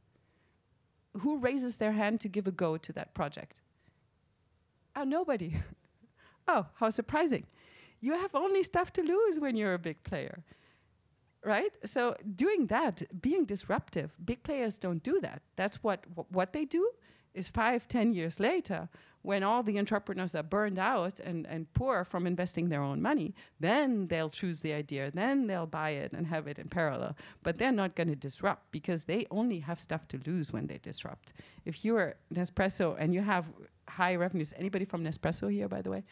Who raises their hand to give a go to that project? Oh, nobody. oh, how surprising. You have only stuff to lose when you're a big player. Right? So doing that, being disruptive, big players don't do that. That's what wh- what they do is five, ten years later, when all the entrepreneurs are burned out and, and poor from investing their own money, then they'll choose the idea, then they'll buy it and have it in parallel. But they're not going to disrupt because they only have stuff to lose when they disrupt. If you're Nespresso and you have high revenues, anybody from Nespresso here, by the way?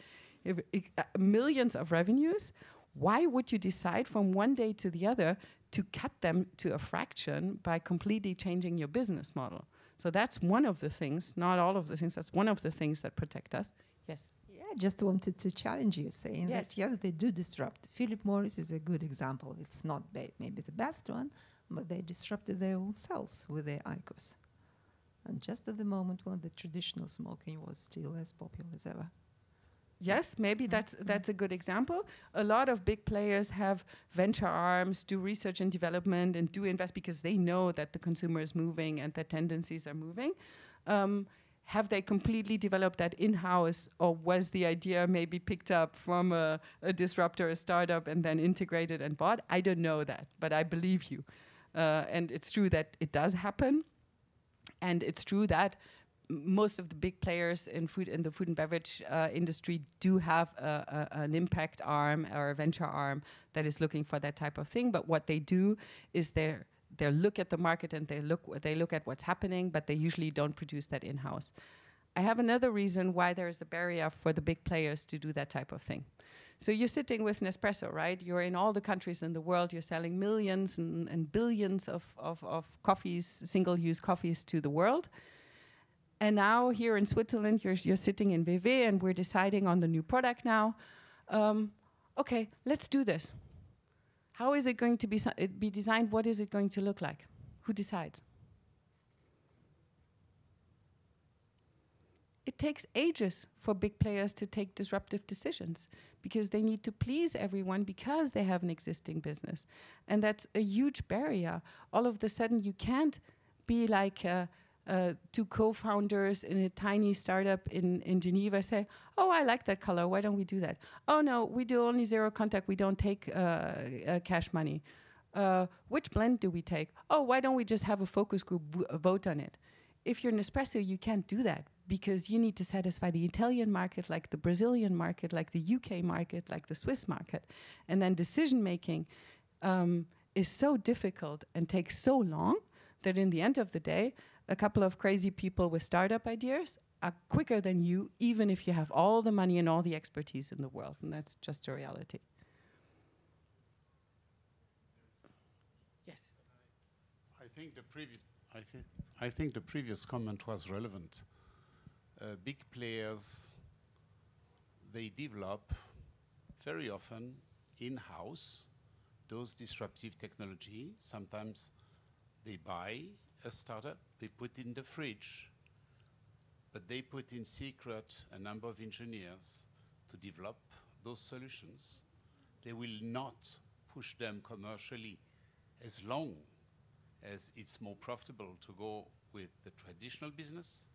If, if, uh, millions of revenues, why would you decide from one day to the other to cut them to a fraction by completely changing your business model? So that's one of the things, not all of the things, that's one of the things that protect us. Yes. Yeah, I just wanted to challenge you, saying Yes. that yes, they do disrupt. Philip Morris is a good example. It's not ba- maybe the best one, but they disrupted their own selves with their IQOS. And just at the moment when the traditional smoking was still as popular as ever. Yes, maybe that's that's a good example. A lot of big players have venture arms, do research and development, and do invest because they know that the consumer is moving and that tendencies are moving. Um, have they completely developed that in-house, or was the idea maybe picked up from a, a disruptor, a startup, and then integrated and bought? I don't know that, but I believe you. Uh, and it's true that it does happen, and it's true that most of the big players in food in the food and beverage uh, industry do have a, a, an impact arm or a venture arm that is looking for that type of thing. But what they do is they they look at the market and they look they look at what's happening, but they usually don't produce that in house. I have another reason why there is a barrier for the big players to do that type of thing. So you're sitting with Nespresso, right? You're in all the countries in the world. You're selling millions and, and billions of, of, of coffees, single-use coffees to the world. And now here in Switzerland, you're, you're sitting in VW and we're deciding on the new product now. Um, okay, let's do this. How is it going to be, it be designed? What is it going to look like? Who decides? It takes ages for big players to take disruptive decisions because they need to please everyone because they have an existing business. And that's a huge barrier. All of a sudden, you can't be like uh, uh, two co-founders in a tiny startup in, in Geneva say, "Oh, I like that color. Why don't we do that?" "Oh no, we do only zero contact. We don't take uh, uh, cash money." Uh, which blend do we take? Oh, why don't we just have a focus group uh, vote on it? If you're Nespresso, you can't do that because you need to satisfy the Italian market, like the Brazilian market, like the UK market, like the Swiss market, and then decision making um, is so difficult and takes so long that in the end of the day, a couple of crazy people with startup ideas are quicker than you, even if you have all the money and all the expertise in the world. And that's just a reality. Yes. I think the previous I think I think the previous comment was relevant. Uh, big players they develop very often in-house those disruptive technology. Sometimes they buy Uh, a startup, they put in the fridge, but they put in secret a number of engineers to develop those solutions. They will not push them commercially as long as it's more profitable to go with the traditional business.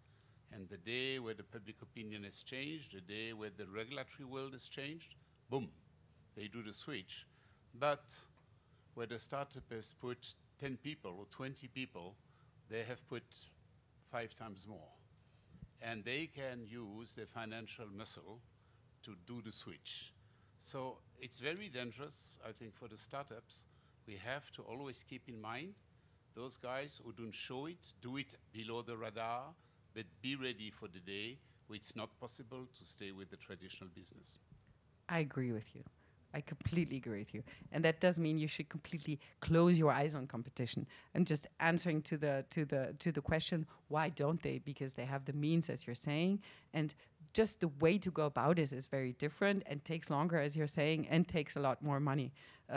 And the day where the public opinion has changed, the day where the regulatory world has changed, boom, they do the switch. But where the startup has put 10 people or 20 people, they have put five times more. And they can use their financial muscle to do the switch. So it's very dangerous, I think, for the startups. We have to always keep in mind those guys who don't show it, do it below the radar, but be ready for the day where it's not possible to stay with the traditional business. I agree with you. I completely agree with you. And that does mean you should completely close your eyes on competition. I'm just answering to the to the to the question, why don't they? Because they have the means as you're saying. And just the way to go about it is very different and takes longer as you're saying and takes a lot more money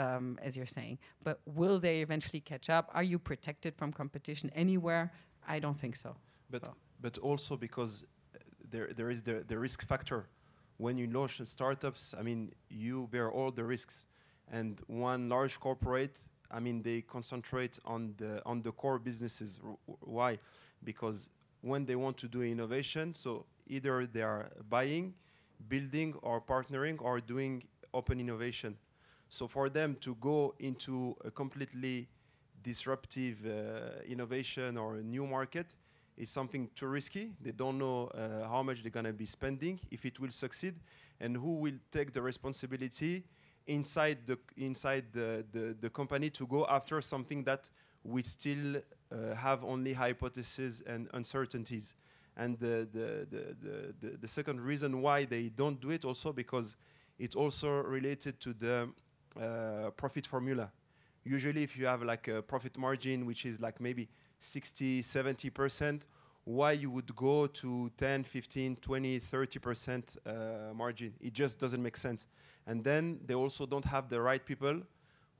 um, as you're saying. But will they eventually catch up? Are you protected from competition anywhere? I don't think so. But So. but also because there there is the the risk factor. When you launch startups, I mean, you bear all the risks, and one large corporate, I mean, they concentrate on the on the core businesses. R- why? Because when they want to do innovation, so either they are buying, building, or partnering, or doing open innovation. So for them to go into a completely disruptive uh, innovation or a new market is something too risky. They don't know uh, how much they're going to be spending, if it will succeed, and who will take the responsibility inside the inside the, the, the company to go after something that we still uh, have only hypotheses and uncertainties. And the, the, the, the, the, second reason why they don't do it also because it's also related to the uh, profit formula. Usually, if you have like a profit margin which is like maybe 60, 70 percent, why you would go to 10, 15, 20, 30 percent uh, margin? It just doesn't make sense. And then they also don't have the right people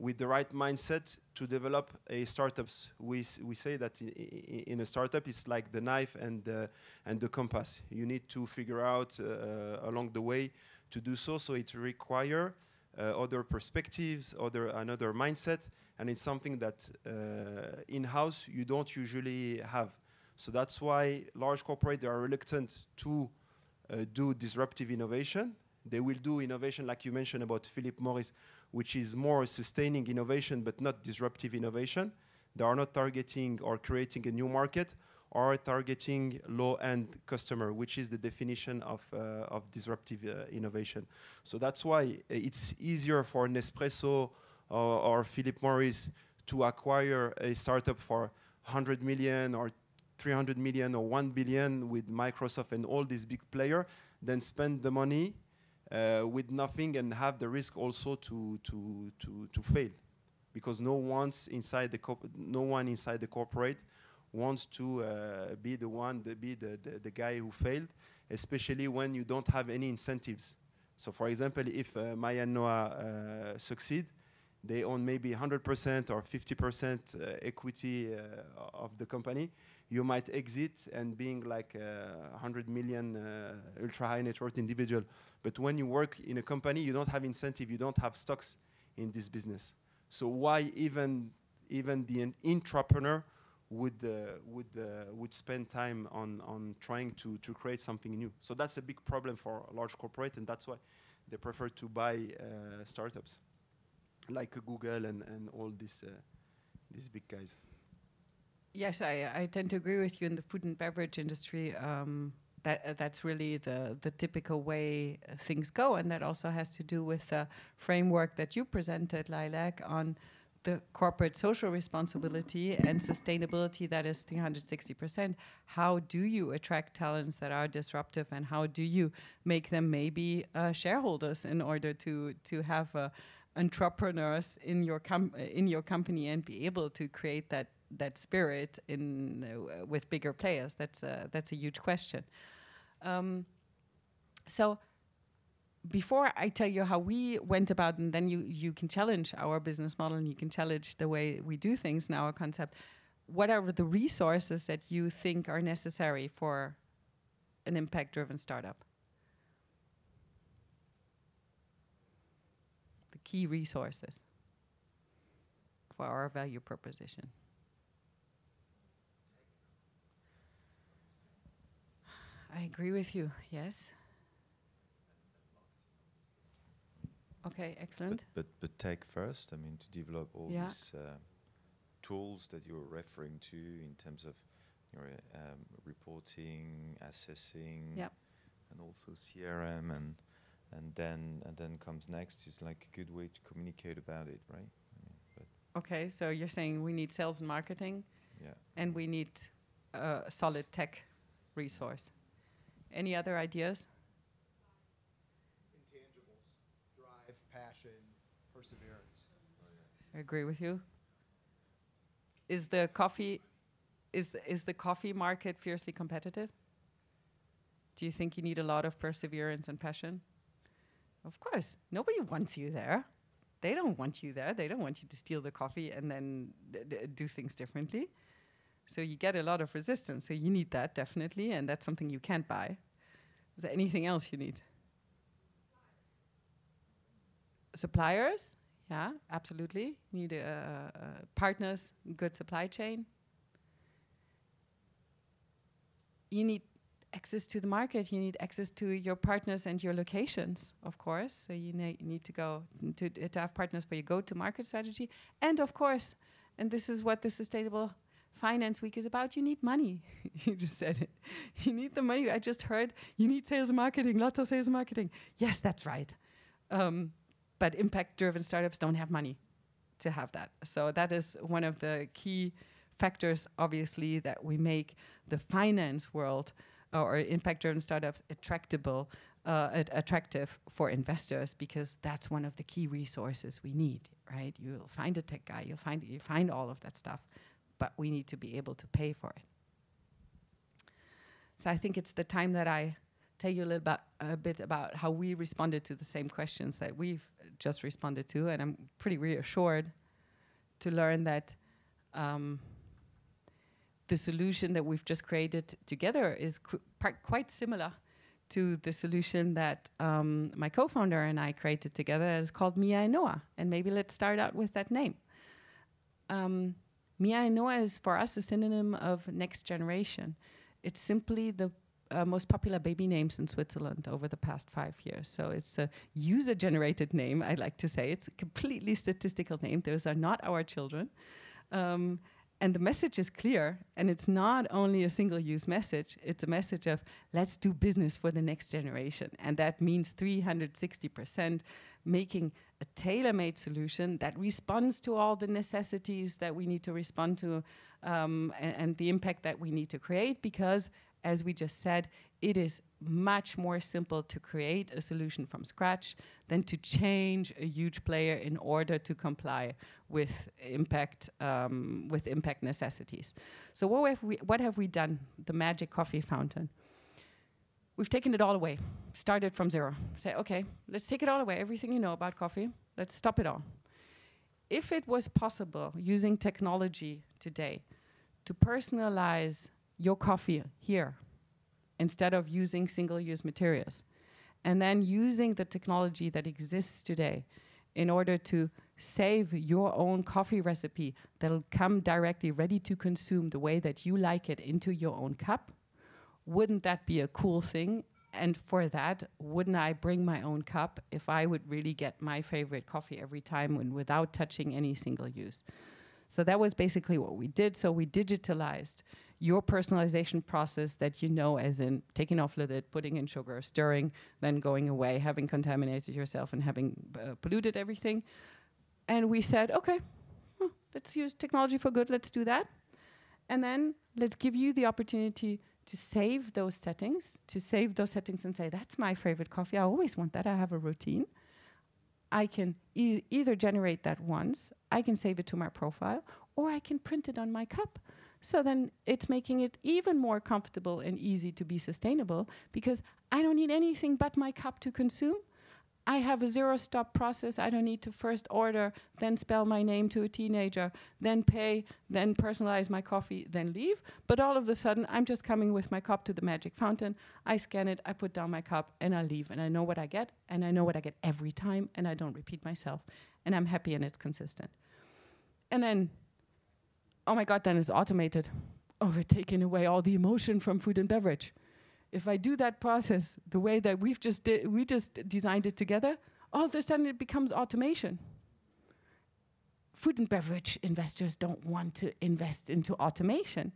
with the right mindset to develop a startups. We, we say that in a startup, it's like the knife and the, and the compass. You need to figure out uh, along the way to do so. So it require uh, other perspectives, other another mindset, and it's something that uh, in-house you don't usually have. So that's why large corporates are reluctant to uh, do disruptive innovation. They will do innovation like you mentioned about Philip Morris, which is more sustaining innovation but not disruptive innovation. They are not targeting or creating a new market or targeting low-end customer, which is the definition of, uh, of disruptive uh, innovation. So that's why uh, it's easier for Nespresso or, or Philip Morris to acquire a startup for 100 million or 300 million or 1 billion with Microsoft and all these big players then spend the money uh, with nothing and have the risk also to, to, to, to fail. Because no one's inside the no one inside the corporate wants to uh, be the one be the, the, the guy who failed especially when you don't have any incentives. So for example if uh, Maya Noah uh, succeed they own maybe 100% or 50% uh, equity uh, of the company you might exit and being like a 100 million uh, ultra high net worth individual. But when you work in a company you don't have incentive you don't have stocks in this business. So why even even the entrepreneur would uh, would uh, would spend time on on trying to to create something new? So that's a big problem for a large corporate and that's why they prefer to buy uh, startups like Google and and all these uh, these big guys Yes, I, I tend to agree with you in the food and beverage industry. Um, that uh, that's really the the typical way uh, things go, and that also has to do with the framework that you presented, Lilac, on the corporate social responsibility and sustainability. That is 360 percent. How do you attract talents that are disruptive, and how do you make them maybe uh, shareholders in order to to have uh, entrepreneurs in your com- in your company and be able to create that that spirit in uh, with bigger players that's a, that's a huge question um, so before I tell you how we went about, and then you, you can challenge our business model and you can challenge the way we do things in our concept, what are the resources that you think are necessary for an impact driven startup? Key resources for our value proposition. I agree with you, yes. Okay, excellent. But, but, but tech first, I mean, to develop all Yeah. these uh, tools that you're referring to in terms of your um, reporting, assessing, Yep. and also CRM, and and then and then comes next is like a good way to communicate about it, right? I mean, but Okay, so you're saying we need sales and marketing, Yeah. and we need uh, a solid tech resource. Any other ideas? Intangibles, drive, passion, perseverance. I agree with you. Is the coffee, is the, is the coffee market fiercely competitive? Do you think you need a lot of perseverance and passion? Of course, nobody wants you there. They don't want you there. They don't want you to steal the coffee and then do things differently. So you get a lot of resistance. So you need that definitely, and that's something you can't buy. Is there anything else you need? Suppliers, yeah, absolutely. Need uh, uh, partners, good supply chain. You need access to the market. You need access to your partners and your locations, of course. So you na- need to go to, to have partners for your go-to-market strategy, and of course, and this is what the sustainable finance week is about. You need money. you just said it. You need the money. I just heard you need sales and marketing. Lots of sales and marketing. Yes, that's right. Um, but impact-driven startups don't have money to have that. So that is one of the key factors, obviously, that we make the finance world or impact-driven startups attractable, uh, attractive for investors because that's one of the key resources we need. Right? You'll find a tech guy, you'll find you find all of that stuff, but we need to be able to pay for it. So I think it's the time that I tell you a little about a bit about how we responded to the same questions that we've just responded to, and I'm pretty reassured to learn that um, the solution that we've just created together is qu- quite similar to the solution that um, my co-founder and I created together. It's called Mia and Noah, and maybe let's start out with that name. Um, Mia and Noah is for us a synonym of next generation. It's simply the uh, most popular baby names in Switzerland over the past five years. So it's a user generated name, I like to say. It's a completely statistical name. Those are not our children. Um, and the message is clear, and it's not only a single use message, it's a message of let's do business for the next generation. And that means 360% making a tailor made solution that responds to all the necessities that we need to respond to um, and, and the impact that we need to create because as we just said, it is much more simple to create a solution from scratch than to change a huge player in order to comply with impact um, with impact necessities. So what have we what have we done? The magic coffee fountain. We've taken it all away. Started from zero. Say, okay, let's take it all away. Everything you know about coffee, let's stop it all. If it was possible using technology today to personalize your coffee here instead of using single use materials. And then using the technology that exists today in order to save your own coffee recipe that'll come directly ready to consume the way that you like it into your own cup. Wouldn't that be a cool thing? And for that, wouldn't I bring my own cup if I would really get my favorite coffee every time and without touching any single use? So that was basically what we did. So we digitalized your personalization process that you know, as in taking off lid, putting in sugar, stirring, then going away, having contaminated yourself and having uh, polluted everything. And we said, okay, let's use technology for good, let's do that. And then let's give you the opportunity to save those settings, to save those settings and say, that's my favorite coffee. I always want that. I have a routine. I can e either generate that once, I can save it to my profile, or I can print it on my cup. So then it's making it even more comfortable and easy to be sustainable because I don't need anything but my cup to consume. I have a zero stop process. I don't need to first order, then spell my name to a teenager, then pay, then personalize my coffee, then leave. But all of a sudden, I'm just coming with my cup to the magic fountain. I scan it, I put down my cup, and I leave. And I know what I get, and I know what I get every time, and I don't repeat myself. And I'm happy and it's consistent. And then, oh my God, then it's automated. Oh, we're taking away all the emotion from food and beverage if I do that process the way that we've just we just designed it together, all of a sudden it becomes automation. Food and beverage investors don't want to invest into automation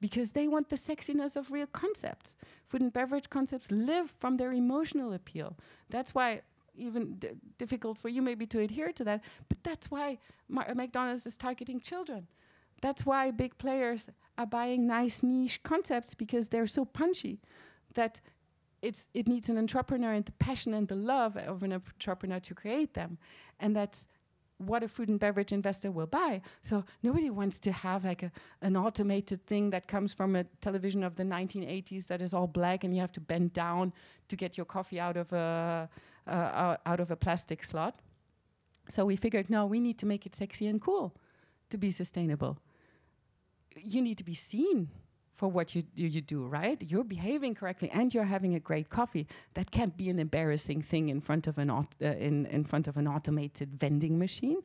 because they want the sexiness of real concepts. Food and beverage concepts live from their emotional appeal. That's why even difficult for you maybe to adhere to that, but that's why Mar- McDonald's is targeting children. That's why big players are buying nice niche concepts because they're so punchy that it's, it needs an entrepreneur and the passion and the love of an entrepreneur to create them. And that's what a food and beverage investor will buy. So nobody wants to have like a, an automated thing that comes from a television of the 1980s that is all black and you have to bend down to get your coffee out of a, uh, out of a plastic slot. So we figured, no, we need to make it sexy and cool to be sustainable. You need to be seen for what you, you, you do, right? You're behaving correctly and you're having a great coffee. That can't be an embarrassing thing in front of an, uh, in, in front of an automated vending machine.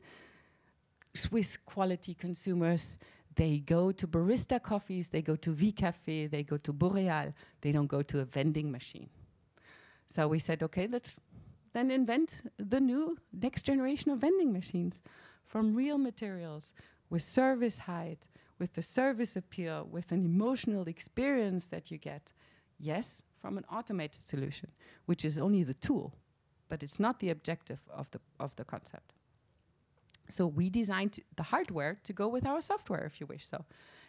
Swiss quality consumers, they go to barista coffees, they go to Vicafe, they go to Boreal, they don't go to a vending machine. So we said, okay, let's then invent the new next generation of vending machines from real materials with service height, with the service appeal, with an emotional experience that you get. Yes, from an automated solution, which is only the tool, but it's not the objective of the, of the concept. So we designed the hardware to go with our software, if you wish so,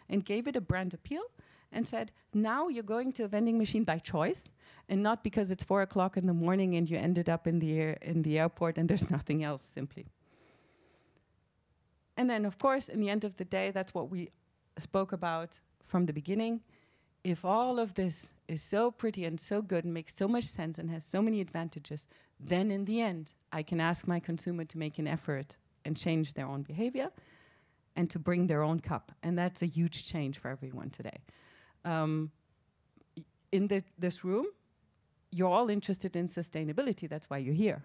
and gave it a brand appeal and said, now you're going to a vending machine by choice and not because it's four o'clock in the morning and you ended up in the, in the airport and there's nothing else simply. And then, of course, in the end of the day, that's what we spoke about from the beginning. If all of this is so pretty and so good and makes so much sense and has so many advantages, then in the end, I can ask my consumer to make an effort and change their own behavior and to bring their own cup. And that's a huge change for everyone today. Um, in the, this room, you're all interested in sustainability. That's why you're here.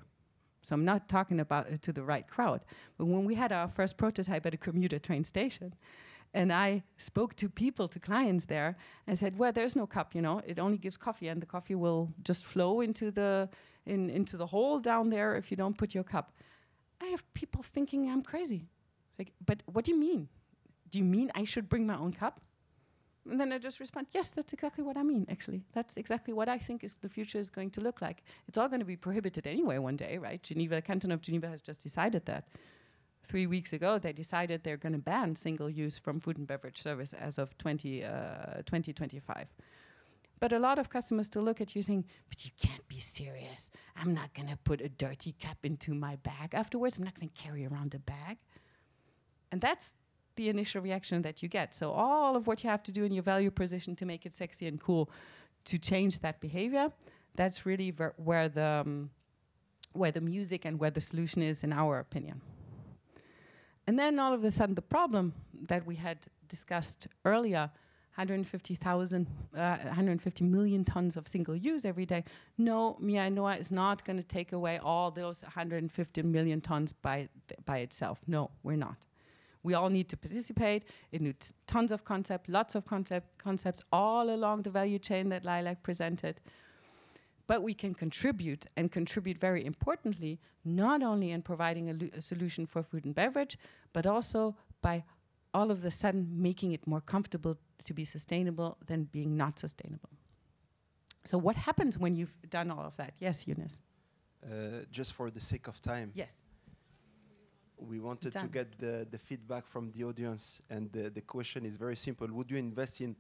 So I'm not talking about it to the right crowd. But when we had our first prototype at a commuter train station, and I spoke to people, to clients there, and said, "Well, there's no cup. You know, it only gives coffee, and the coffee will just flow into the in, into the hole down there if you don't put your cup." I have people thinking I'm crazy. Like, but what do you mean? Do you mean I should bring my own cup? And then I just respond, yes, that's exactly what I mean, actually. That's exactly what I think is the future is going to look like. It's all going to be prohibited anyway one day, right? Geneva, Canton of Geneva has just decided that. Three weeks ago, they decided they're going to ban single use from food and beverage service as of 20, uh, 2025. But a lot of customers still look at you saying, but you can't be serious. I'm not going to put a dirty cup into my bag afterwards. I'm not going to carry around a bag. And that's the initial reaction that you get. So all of what you have to do in your value position to make it sexy and cool, to change that behavior, that's really where the um, where the music and where the solution is, in our opinion. And then all of a sudden, the problem that we had discussed earlier 150,000, uh, 150 million tons of single use every day. No, Mia Noah is not going to take away all those 150 million tons by, by itself. No, we're not. We all need to participate. It needs tons of concept, lots of concept, concepts all along the value chain that Lilac presented. But we can contribute and contribute very importantly, not only in providing a, a solution for food and beverage, but also by all of a sudden making it more comfortable to be sustainable than being not sustainable. So what happens when you've done all of that? Yes, Younes. Uh, just for the sake of time. Yes we wanted Done. to get the, the feedback from the audience, and the, the question is very simple. Would you invest in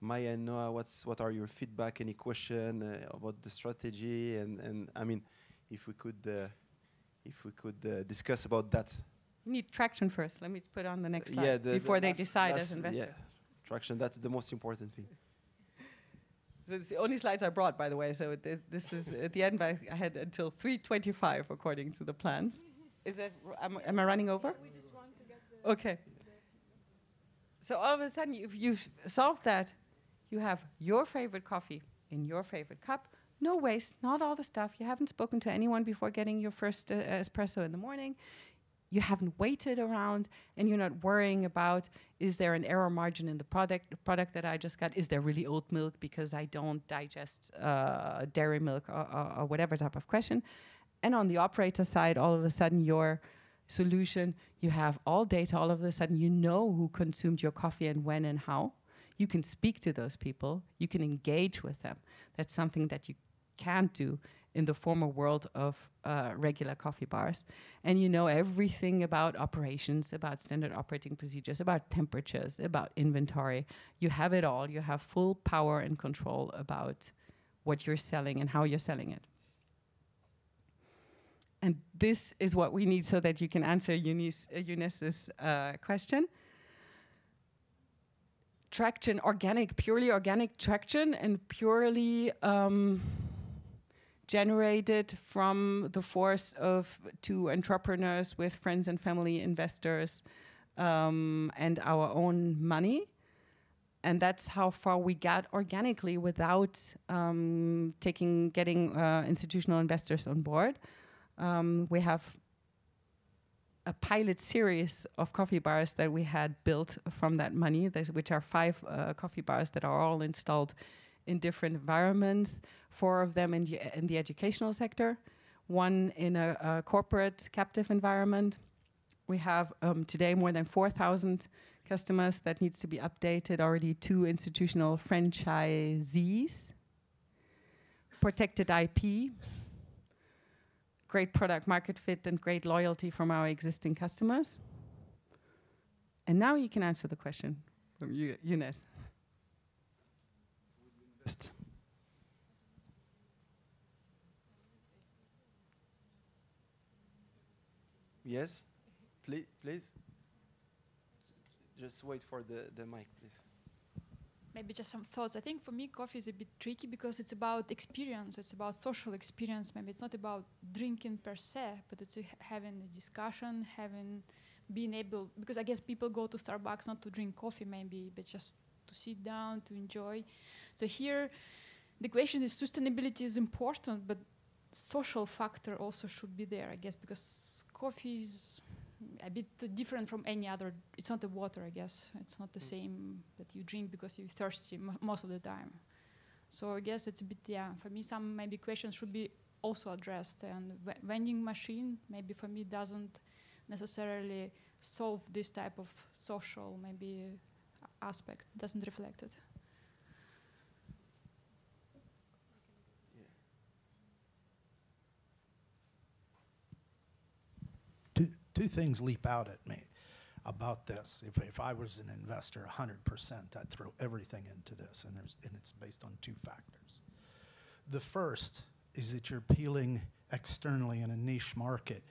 Maya and Noah? What's, what are your feedback? Any question uh, about the strategy? And, and I mean, if we could, uh, if we could uh, discuss about that. You need traction first. Let me put on the next slide yeah, the before the they decide as investors. Yeah, traction. That's the most important thing. This is the only slides I brought, by the way. So th- this is at the end. I, I had until 3:25 according to the plans. Is that? Am, am I running over? we just want to get the Okay. So all of a sudden, if you've solved that, you have your favorite coffee in your favorite cup. No waste, not all the stuff. You haven't spoken to anyone before getting your first uh, espresso in the morning. You haven't waited around, and you're not worrying about is there an error margin in the product product that I just got? Is there really oat milk because I don't digest uh, dairy milk or, or, or whatever type of question? And on the operator side, all of a sudden your solution, you have all data. All of a sudden, you know who consumed your coffee and when and how. You can speak to those people. You can engage with them. That's something that you can't do in the former world of uh, regular coffee bars. And you know everything about operations, about standard operating procedures, about temperatures, about inventory. You have it all. You have full power and control about what you're selling and how you're selling it. And this is what we need so that you can answer Younes, uh, Younes's uh, question. Traction, organic, purely organic traction, and purely um, generated from the force of two entrepreneurs with friends and family investors um, and our own money. And that's how far we got organically without um, taking, getting uh, institutional investors on board. Um, we have a pilot series of coffee bars that we had built from that money, which are five uh, coffee bars that are all installed in different environments. Four of them in the, in the educational sector, one in a, a corporate captive environment. We have um, today more than 4,000 customers that needs to be updated. Already two institutional franchisees, protected IP, great product market fit and great loyalty from our existing customers. And now you can answer the question from Eu- Younes. Yes, please, please. Just wait for the, the mic, please. Maybe just some thoughts. I think for me, coffee is a bit tricky because it's about experience. It's about social experience. Maybe it's not about drinking per se, but it's having a discussion, having being able. Because I guess people go to Starbucks not to drink coffee, maybe, but just to sit down to enjoy. So here, the question is sustainability is important, but social factor also should be there, I guess, because coffee is a bit different from any other. It's not the water, I guess. It's not the mm. same that you drink because you're thirsty mo most of the time. So I guess it's a bit, yeah. For me, some maybe questions should be also addressed. And vending machine maybe for me doesn't necessarily solve this type of social maybe uh, aspect. Doesn't reflect it. Two, things leap out at me about this. If, if I was an investor, 100%, I'd throw everything into this, and, there's, and it's based on two factors. The first is that you're appealing externally in a niche market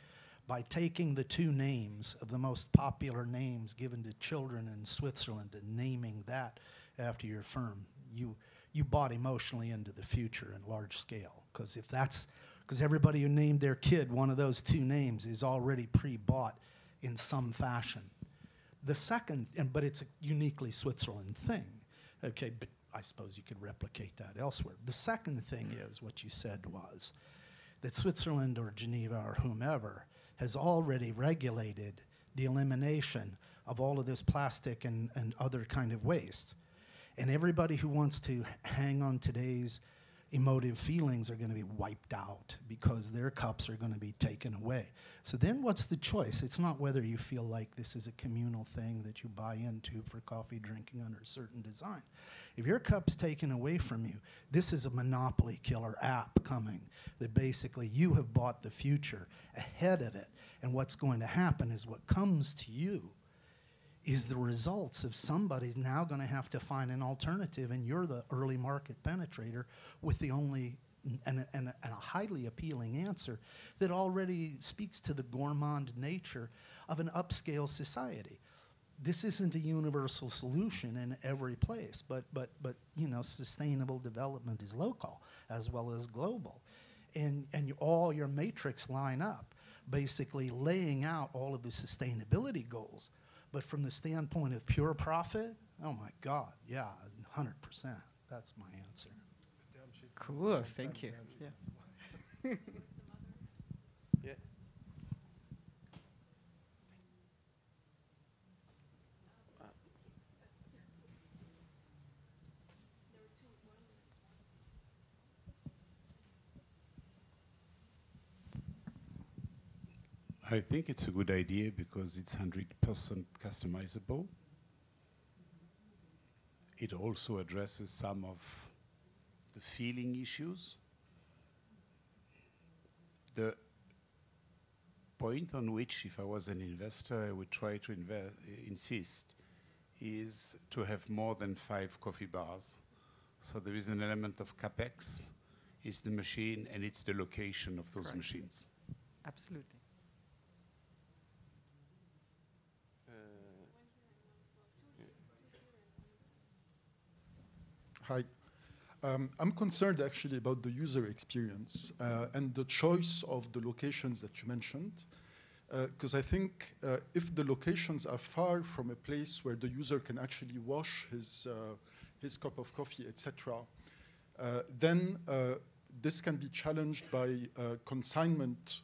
by taking the two names of the most popular names given to children in Switzerland and naming that after your firm. You, you bought emotionally into the future in large scale. Because if that's, because everybody who named their kid one of those two names is already pre bought in some fashion. The second, and but it's a uniquely Switzerland thing. Okay, but I suppose you could replicate that elsewhere. The second thing is what you said was that Switzerland or Geneva or whomever has already regulated the elimination of all of this plastic and, and other kind of waste. And everybody who wants to hang on today's emotive feelings are going to be wiped out because their cups are going to be taken away. So then what's the choice? It's not whether you feel like this is a communal thing that you buy into for coffee drinking under a certain design. If your cup's taken away from you, this is a monopoly killer app coming that basically you have bought the future ahead of it. And what's going to happen is what comes to you is the results of somebody's now going to have to find an alternative, and you're the early market penetrator with the only and, and, and a highly appealing answer that already speaks to the gourmand nature of an upscale society. this isn't a universal solution in every place, but, but, but you know, sustainable development is local as well as global. And, and you, all your matrix line up, basically laying out all of the sustainability goals. But from the standpoint of pure profit, oh my God, yeah, 100%. That's my answer. Cool, thank you. Yeah. Yeah. I think it's a good idea because it's 100% customizable. It also addresses some of the feeling issues. The point on which, if I was an investor, I would try to insist is to have more than five coffee bars. So there is an element of capex, it's the machine, and it's the location of those Correct. machines. Absolutely. Uh, Hi. Um, I'm concerned actually about the user experience uh, and the choice of the locations that you mentioned. Because I think uh, if the locations are far from a place where the user can actually wash his, uh, his cup of coffee, etc., uh, then uh, this can be challenged by uh, consignment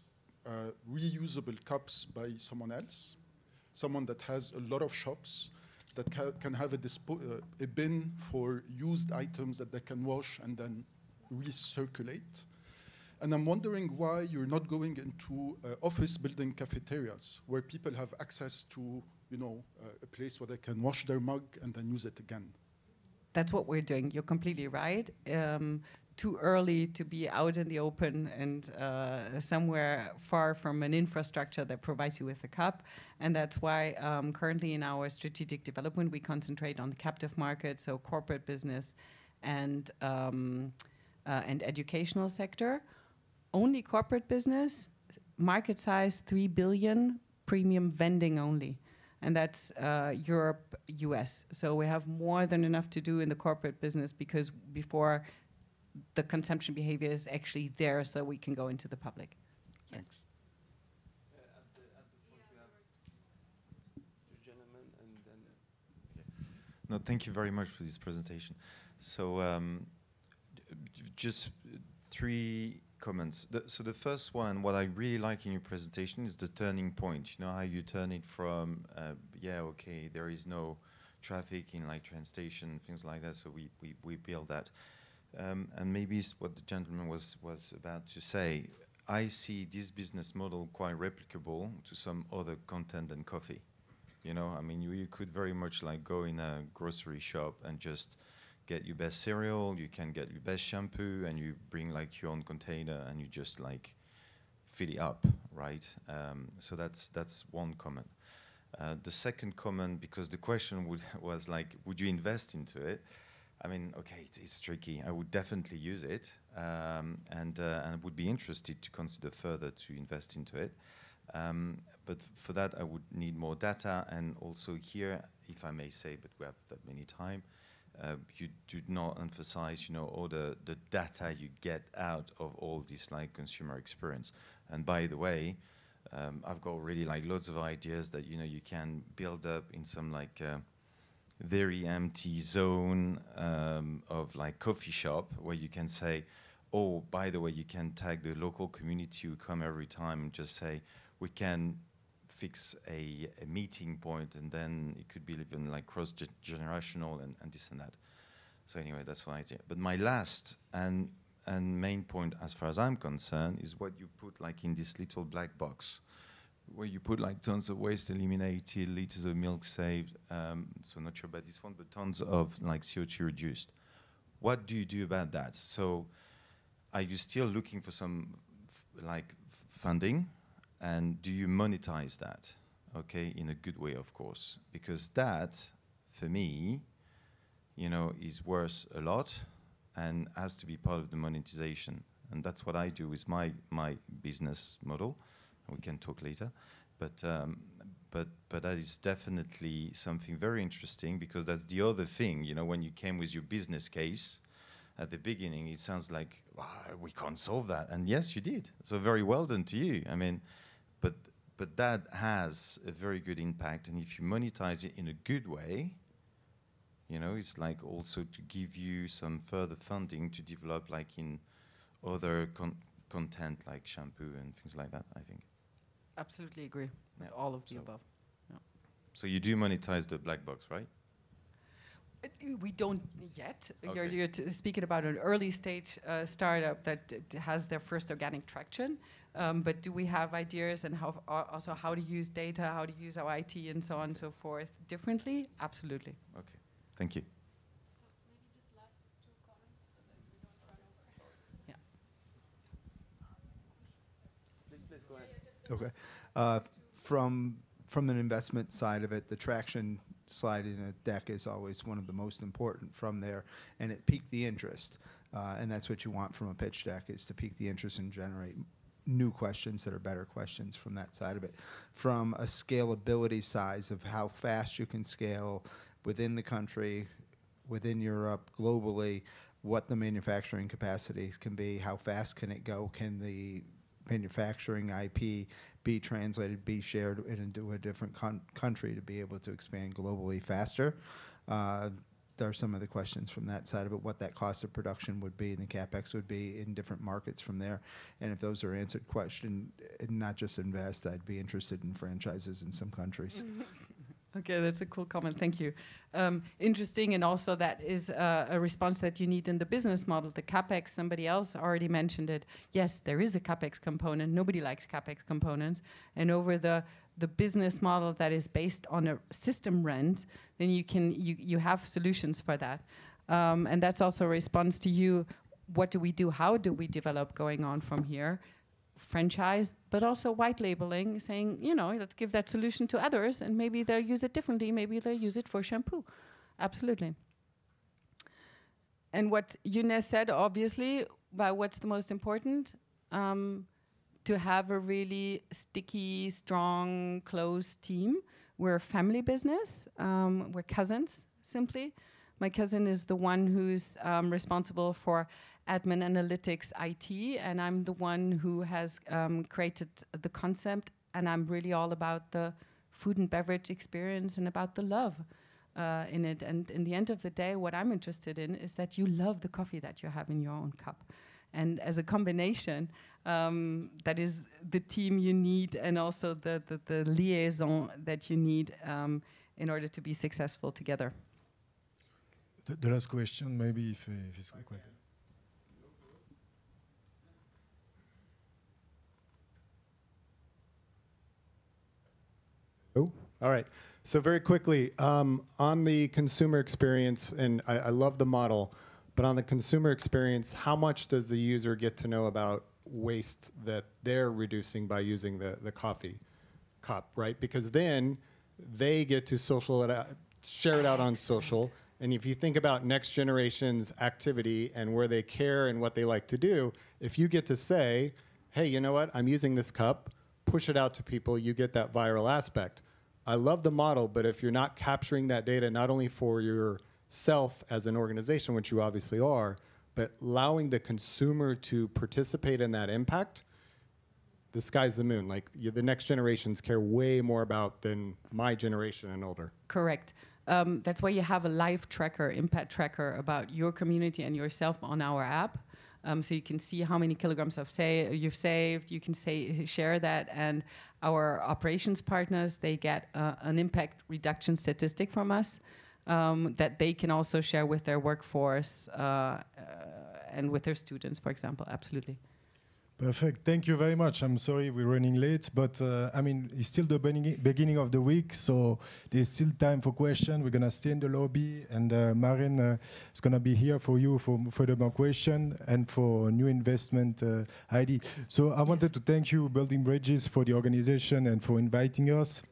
uh, reusable cups by someone else, someone that has a lot of shops that ca- can have a, uh, a bin for used items that they can wash and then recirculate. And I'm wondering why you're not going into uh, office building cafeterias where people have access to, you know, uh, a place where they can wash their mug and then use it again. That's what we're doing. You're completely right. Um, too early to be out in the open and uh, somewhere far from an infrastructure that provides you with a cup. And that's why um, currently in our strategic development, we concentrate on the captive market, so corporate business and, um, uh, and educational sector. Only corporate business, market size 3 billion, premium vending only and that's uh, Europe, US. So we have more than enough to do in the corporate business because before the consumption behavior is actually there, so we can go into the public. Thanks. No, thank you very much for this presentation. So, um, just uh, three comments. The, so the first one, what I really like in your presentation is the turning point. You know how you turn it from, uh, yeah, okay, there is no traffic in like train station, things like that. So we we, we build that, um, and maybe it's what the gentleman was was about to say. I see this business model quite replicable to some other content than coffee. You know, I mean, you, you could very much like go in a grocery shop and just get your best cereal, you can get your best shampoo, and you bring like your own container and you just like fill it up, right? Um, so that's that's one comment. Uh, the second comment, because the question would was like, would you invest into it? I mean, okay, it's, it's tricky. I would definitely use it, um, and uh, and would be interested to consider further to invest into it. Um, but for that, I would need more data, and also here, if I may say, but we have that many time, uh, you do not emphasize, you know, all the, the data you get out of all this like consumer experience. And by the way, um, I've got really like loads of ideas that you know you can build up in some like uh, very empty zone um, of like coffee shop where you can say, oh, by the way, you can tag the local community who come every time and just say, we can fix a, a meeting point and then it could be even like cross-generational and, and this and that. So anyway, that's one idea. But my last and and main point as far as I'm concerned is what you put like in this little black box where you put like tons of waste eliminated, liters of milk saved. Um, so not sure about this one, but tons of like CO2 reduced. What do you do about that? So are you still looking for some like funding, and do you monetize that? Okay, in a good way, of course, because that, for me, you know, is worth a lot and has to be part of the monetization. And that's what I do with my my business model. We can talk later, but um, but but that is definitely something very interesting because that's the other thing. You know, when you came with your business case at the beginning, it sounds like "Wow, we can't solve that, and yes, you did. So very well done to you. I mean, but but that has a very good impact, and if you monetize it in a good way, you know, it's like also to give you some further funding to develop, like in other con- content like shampoo and things like that. I think. Absolutely agree with all of the above. Yeah. So you do monetize the black box, right? Uh, We don't yet. You're, you're t- speaking about an early stage uh, startup that has their first organic traction. Um, but do we have ideas and how f- also how to use data, how to use our IT, and so on and so forth differently? Absolutely. Okay. Thank you. Okay. Uh, From, from an investment side of it, the traction slide in a deck is always one of the most important from there, and it piqued the interest. Uh, And that's what you want from a pitch deck, is to pique the interest and generate new questions that are better questions from that side of it. From a scalability size of how fast you can scale within the country, within Europe, globally, what the manufacturing capacities can be, how fast can it go, can the manufacturing IP be translated, be shared into a different country to be able to expand globally faster. Uh, there are some of the questions from that side of it, what that cost of production would be and the capex would be in different markets from there. And if those are answered question, not just invest, I'd be interested in franchises in some countries. Okay, that's a cool comment. Thank you. Um, interesting, and also that is uh, a response that you need in the business model. The capex, somebody else already mentioned it. Yes, there is a capex component. Nobody likes capex components, and over the the business model that is based on a system rent, then you can you you have solutions for that, um, and that's also a response to you. What do we do? How do we develop going on from here? Franchise, but also white labeling, saying, you know, let's give that solution to others and maybe they'll use it differently. Maybe they'll use it for shampoo. Absolutely. And what Younes said, obviously, about what's the most important, um, to have a really sticky, strong, close team. We're a family business. Um, we're cousins, simply. My cousin is the one who's um, responsible for admin analytics IT, and I'm the one who has um, created the concept, and I'm really all about the food and beverage experience and about the love uh, in it. And in the end of the day, what I'm interested in is that you love the coffee that you have in your own cup. And as a combination, um, that is the team you need and also the, the, the liaison that you need um, in order to be successful together. The, the last question, maybe if, uh, if it's a question. Oh, all right. So very quickly, um, on the consumer experience, and I, I love the model, but on the consumer experience, how much does the user get to know about waste that they're reducing by using the, the coffee cup, right? Because then they get to social it out, share it out on social. And if you think about next generation's activity and where they care and what they like to do, if you get to say, hey, you know what, I'm using this cup, push it out to people, you get that viral aspect. I love the model, but if you're not capturing that data, not only for yourself as an organization, which you obviously are, but allowing the consumer to participate in that impact, the sky's the moon. Like the next generations care way more about than my generation and older. Correct. Um, that's why you have a live tracker, impact tracker about your community and yourself on our app. Um, so you can see how many kilograms of say you've saved. You can say share that, and our operations partners they get uh, an impact reduction statistic from us um, that they can also share with their workforce uh, uh, and with their students, for example. Absolutely. Perfect. Thank you very much. I'm sorry we're running late, but uh, I mean, it's still the beginning, of the week, so there's still time for questions. We're going to stay in the lobby, and uh, Maren uh, is going to be here for you for further more question and for new investment uh, ID. So I wanted to thank you, Building Bridges, for the organization and for inviting us.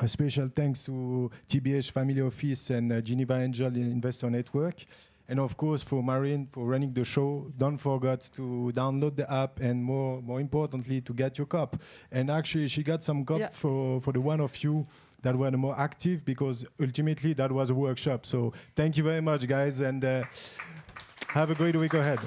A special thanks to TBH Family Office and uh, Geneva Angel Investor Network. And of course, for Maren, for running the show, don't forget to download the app and more, more importantly, to get your cup. And actually, she got some cup Yeah. for, for the one of you that were the more active because ultimately that was a workshop. So thank you very much, guys, and uh, have a great week ahead.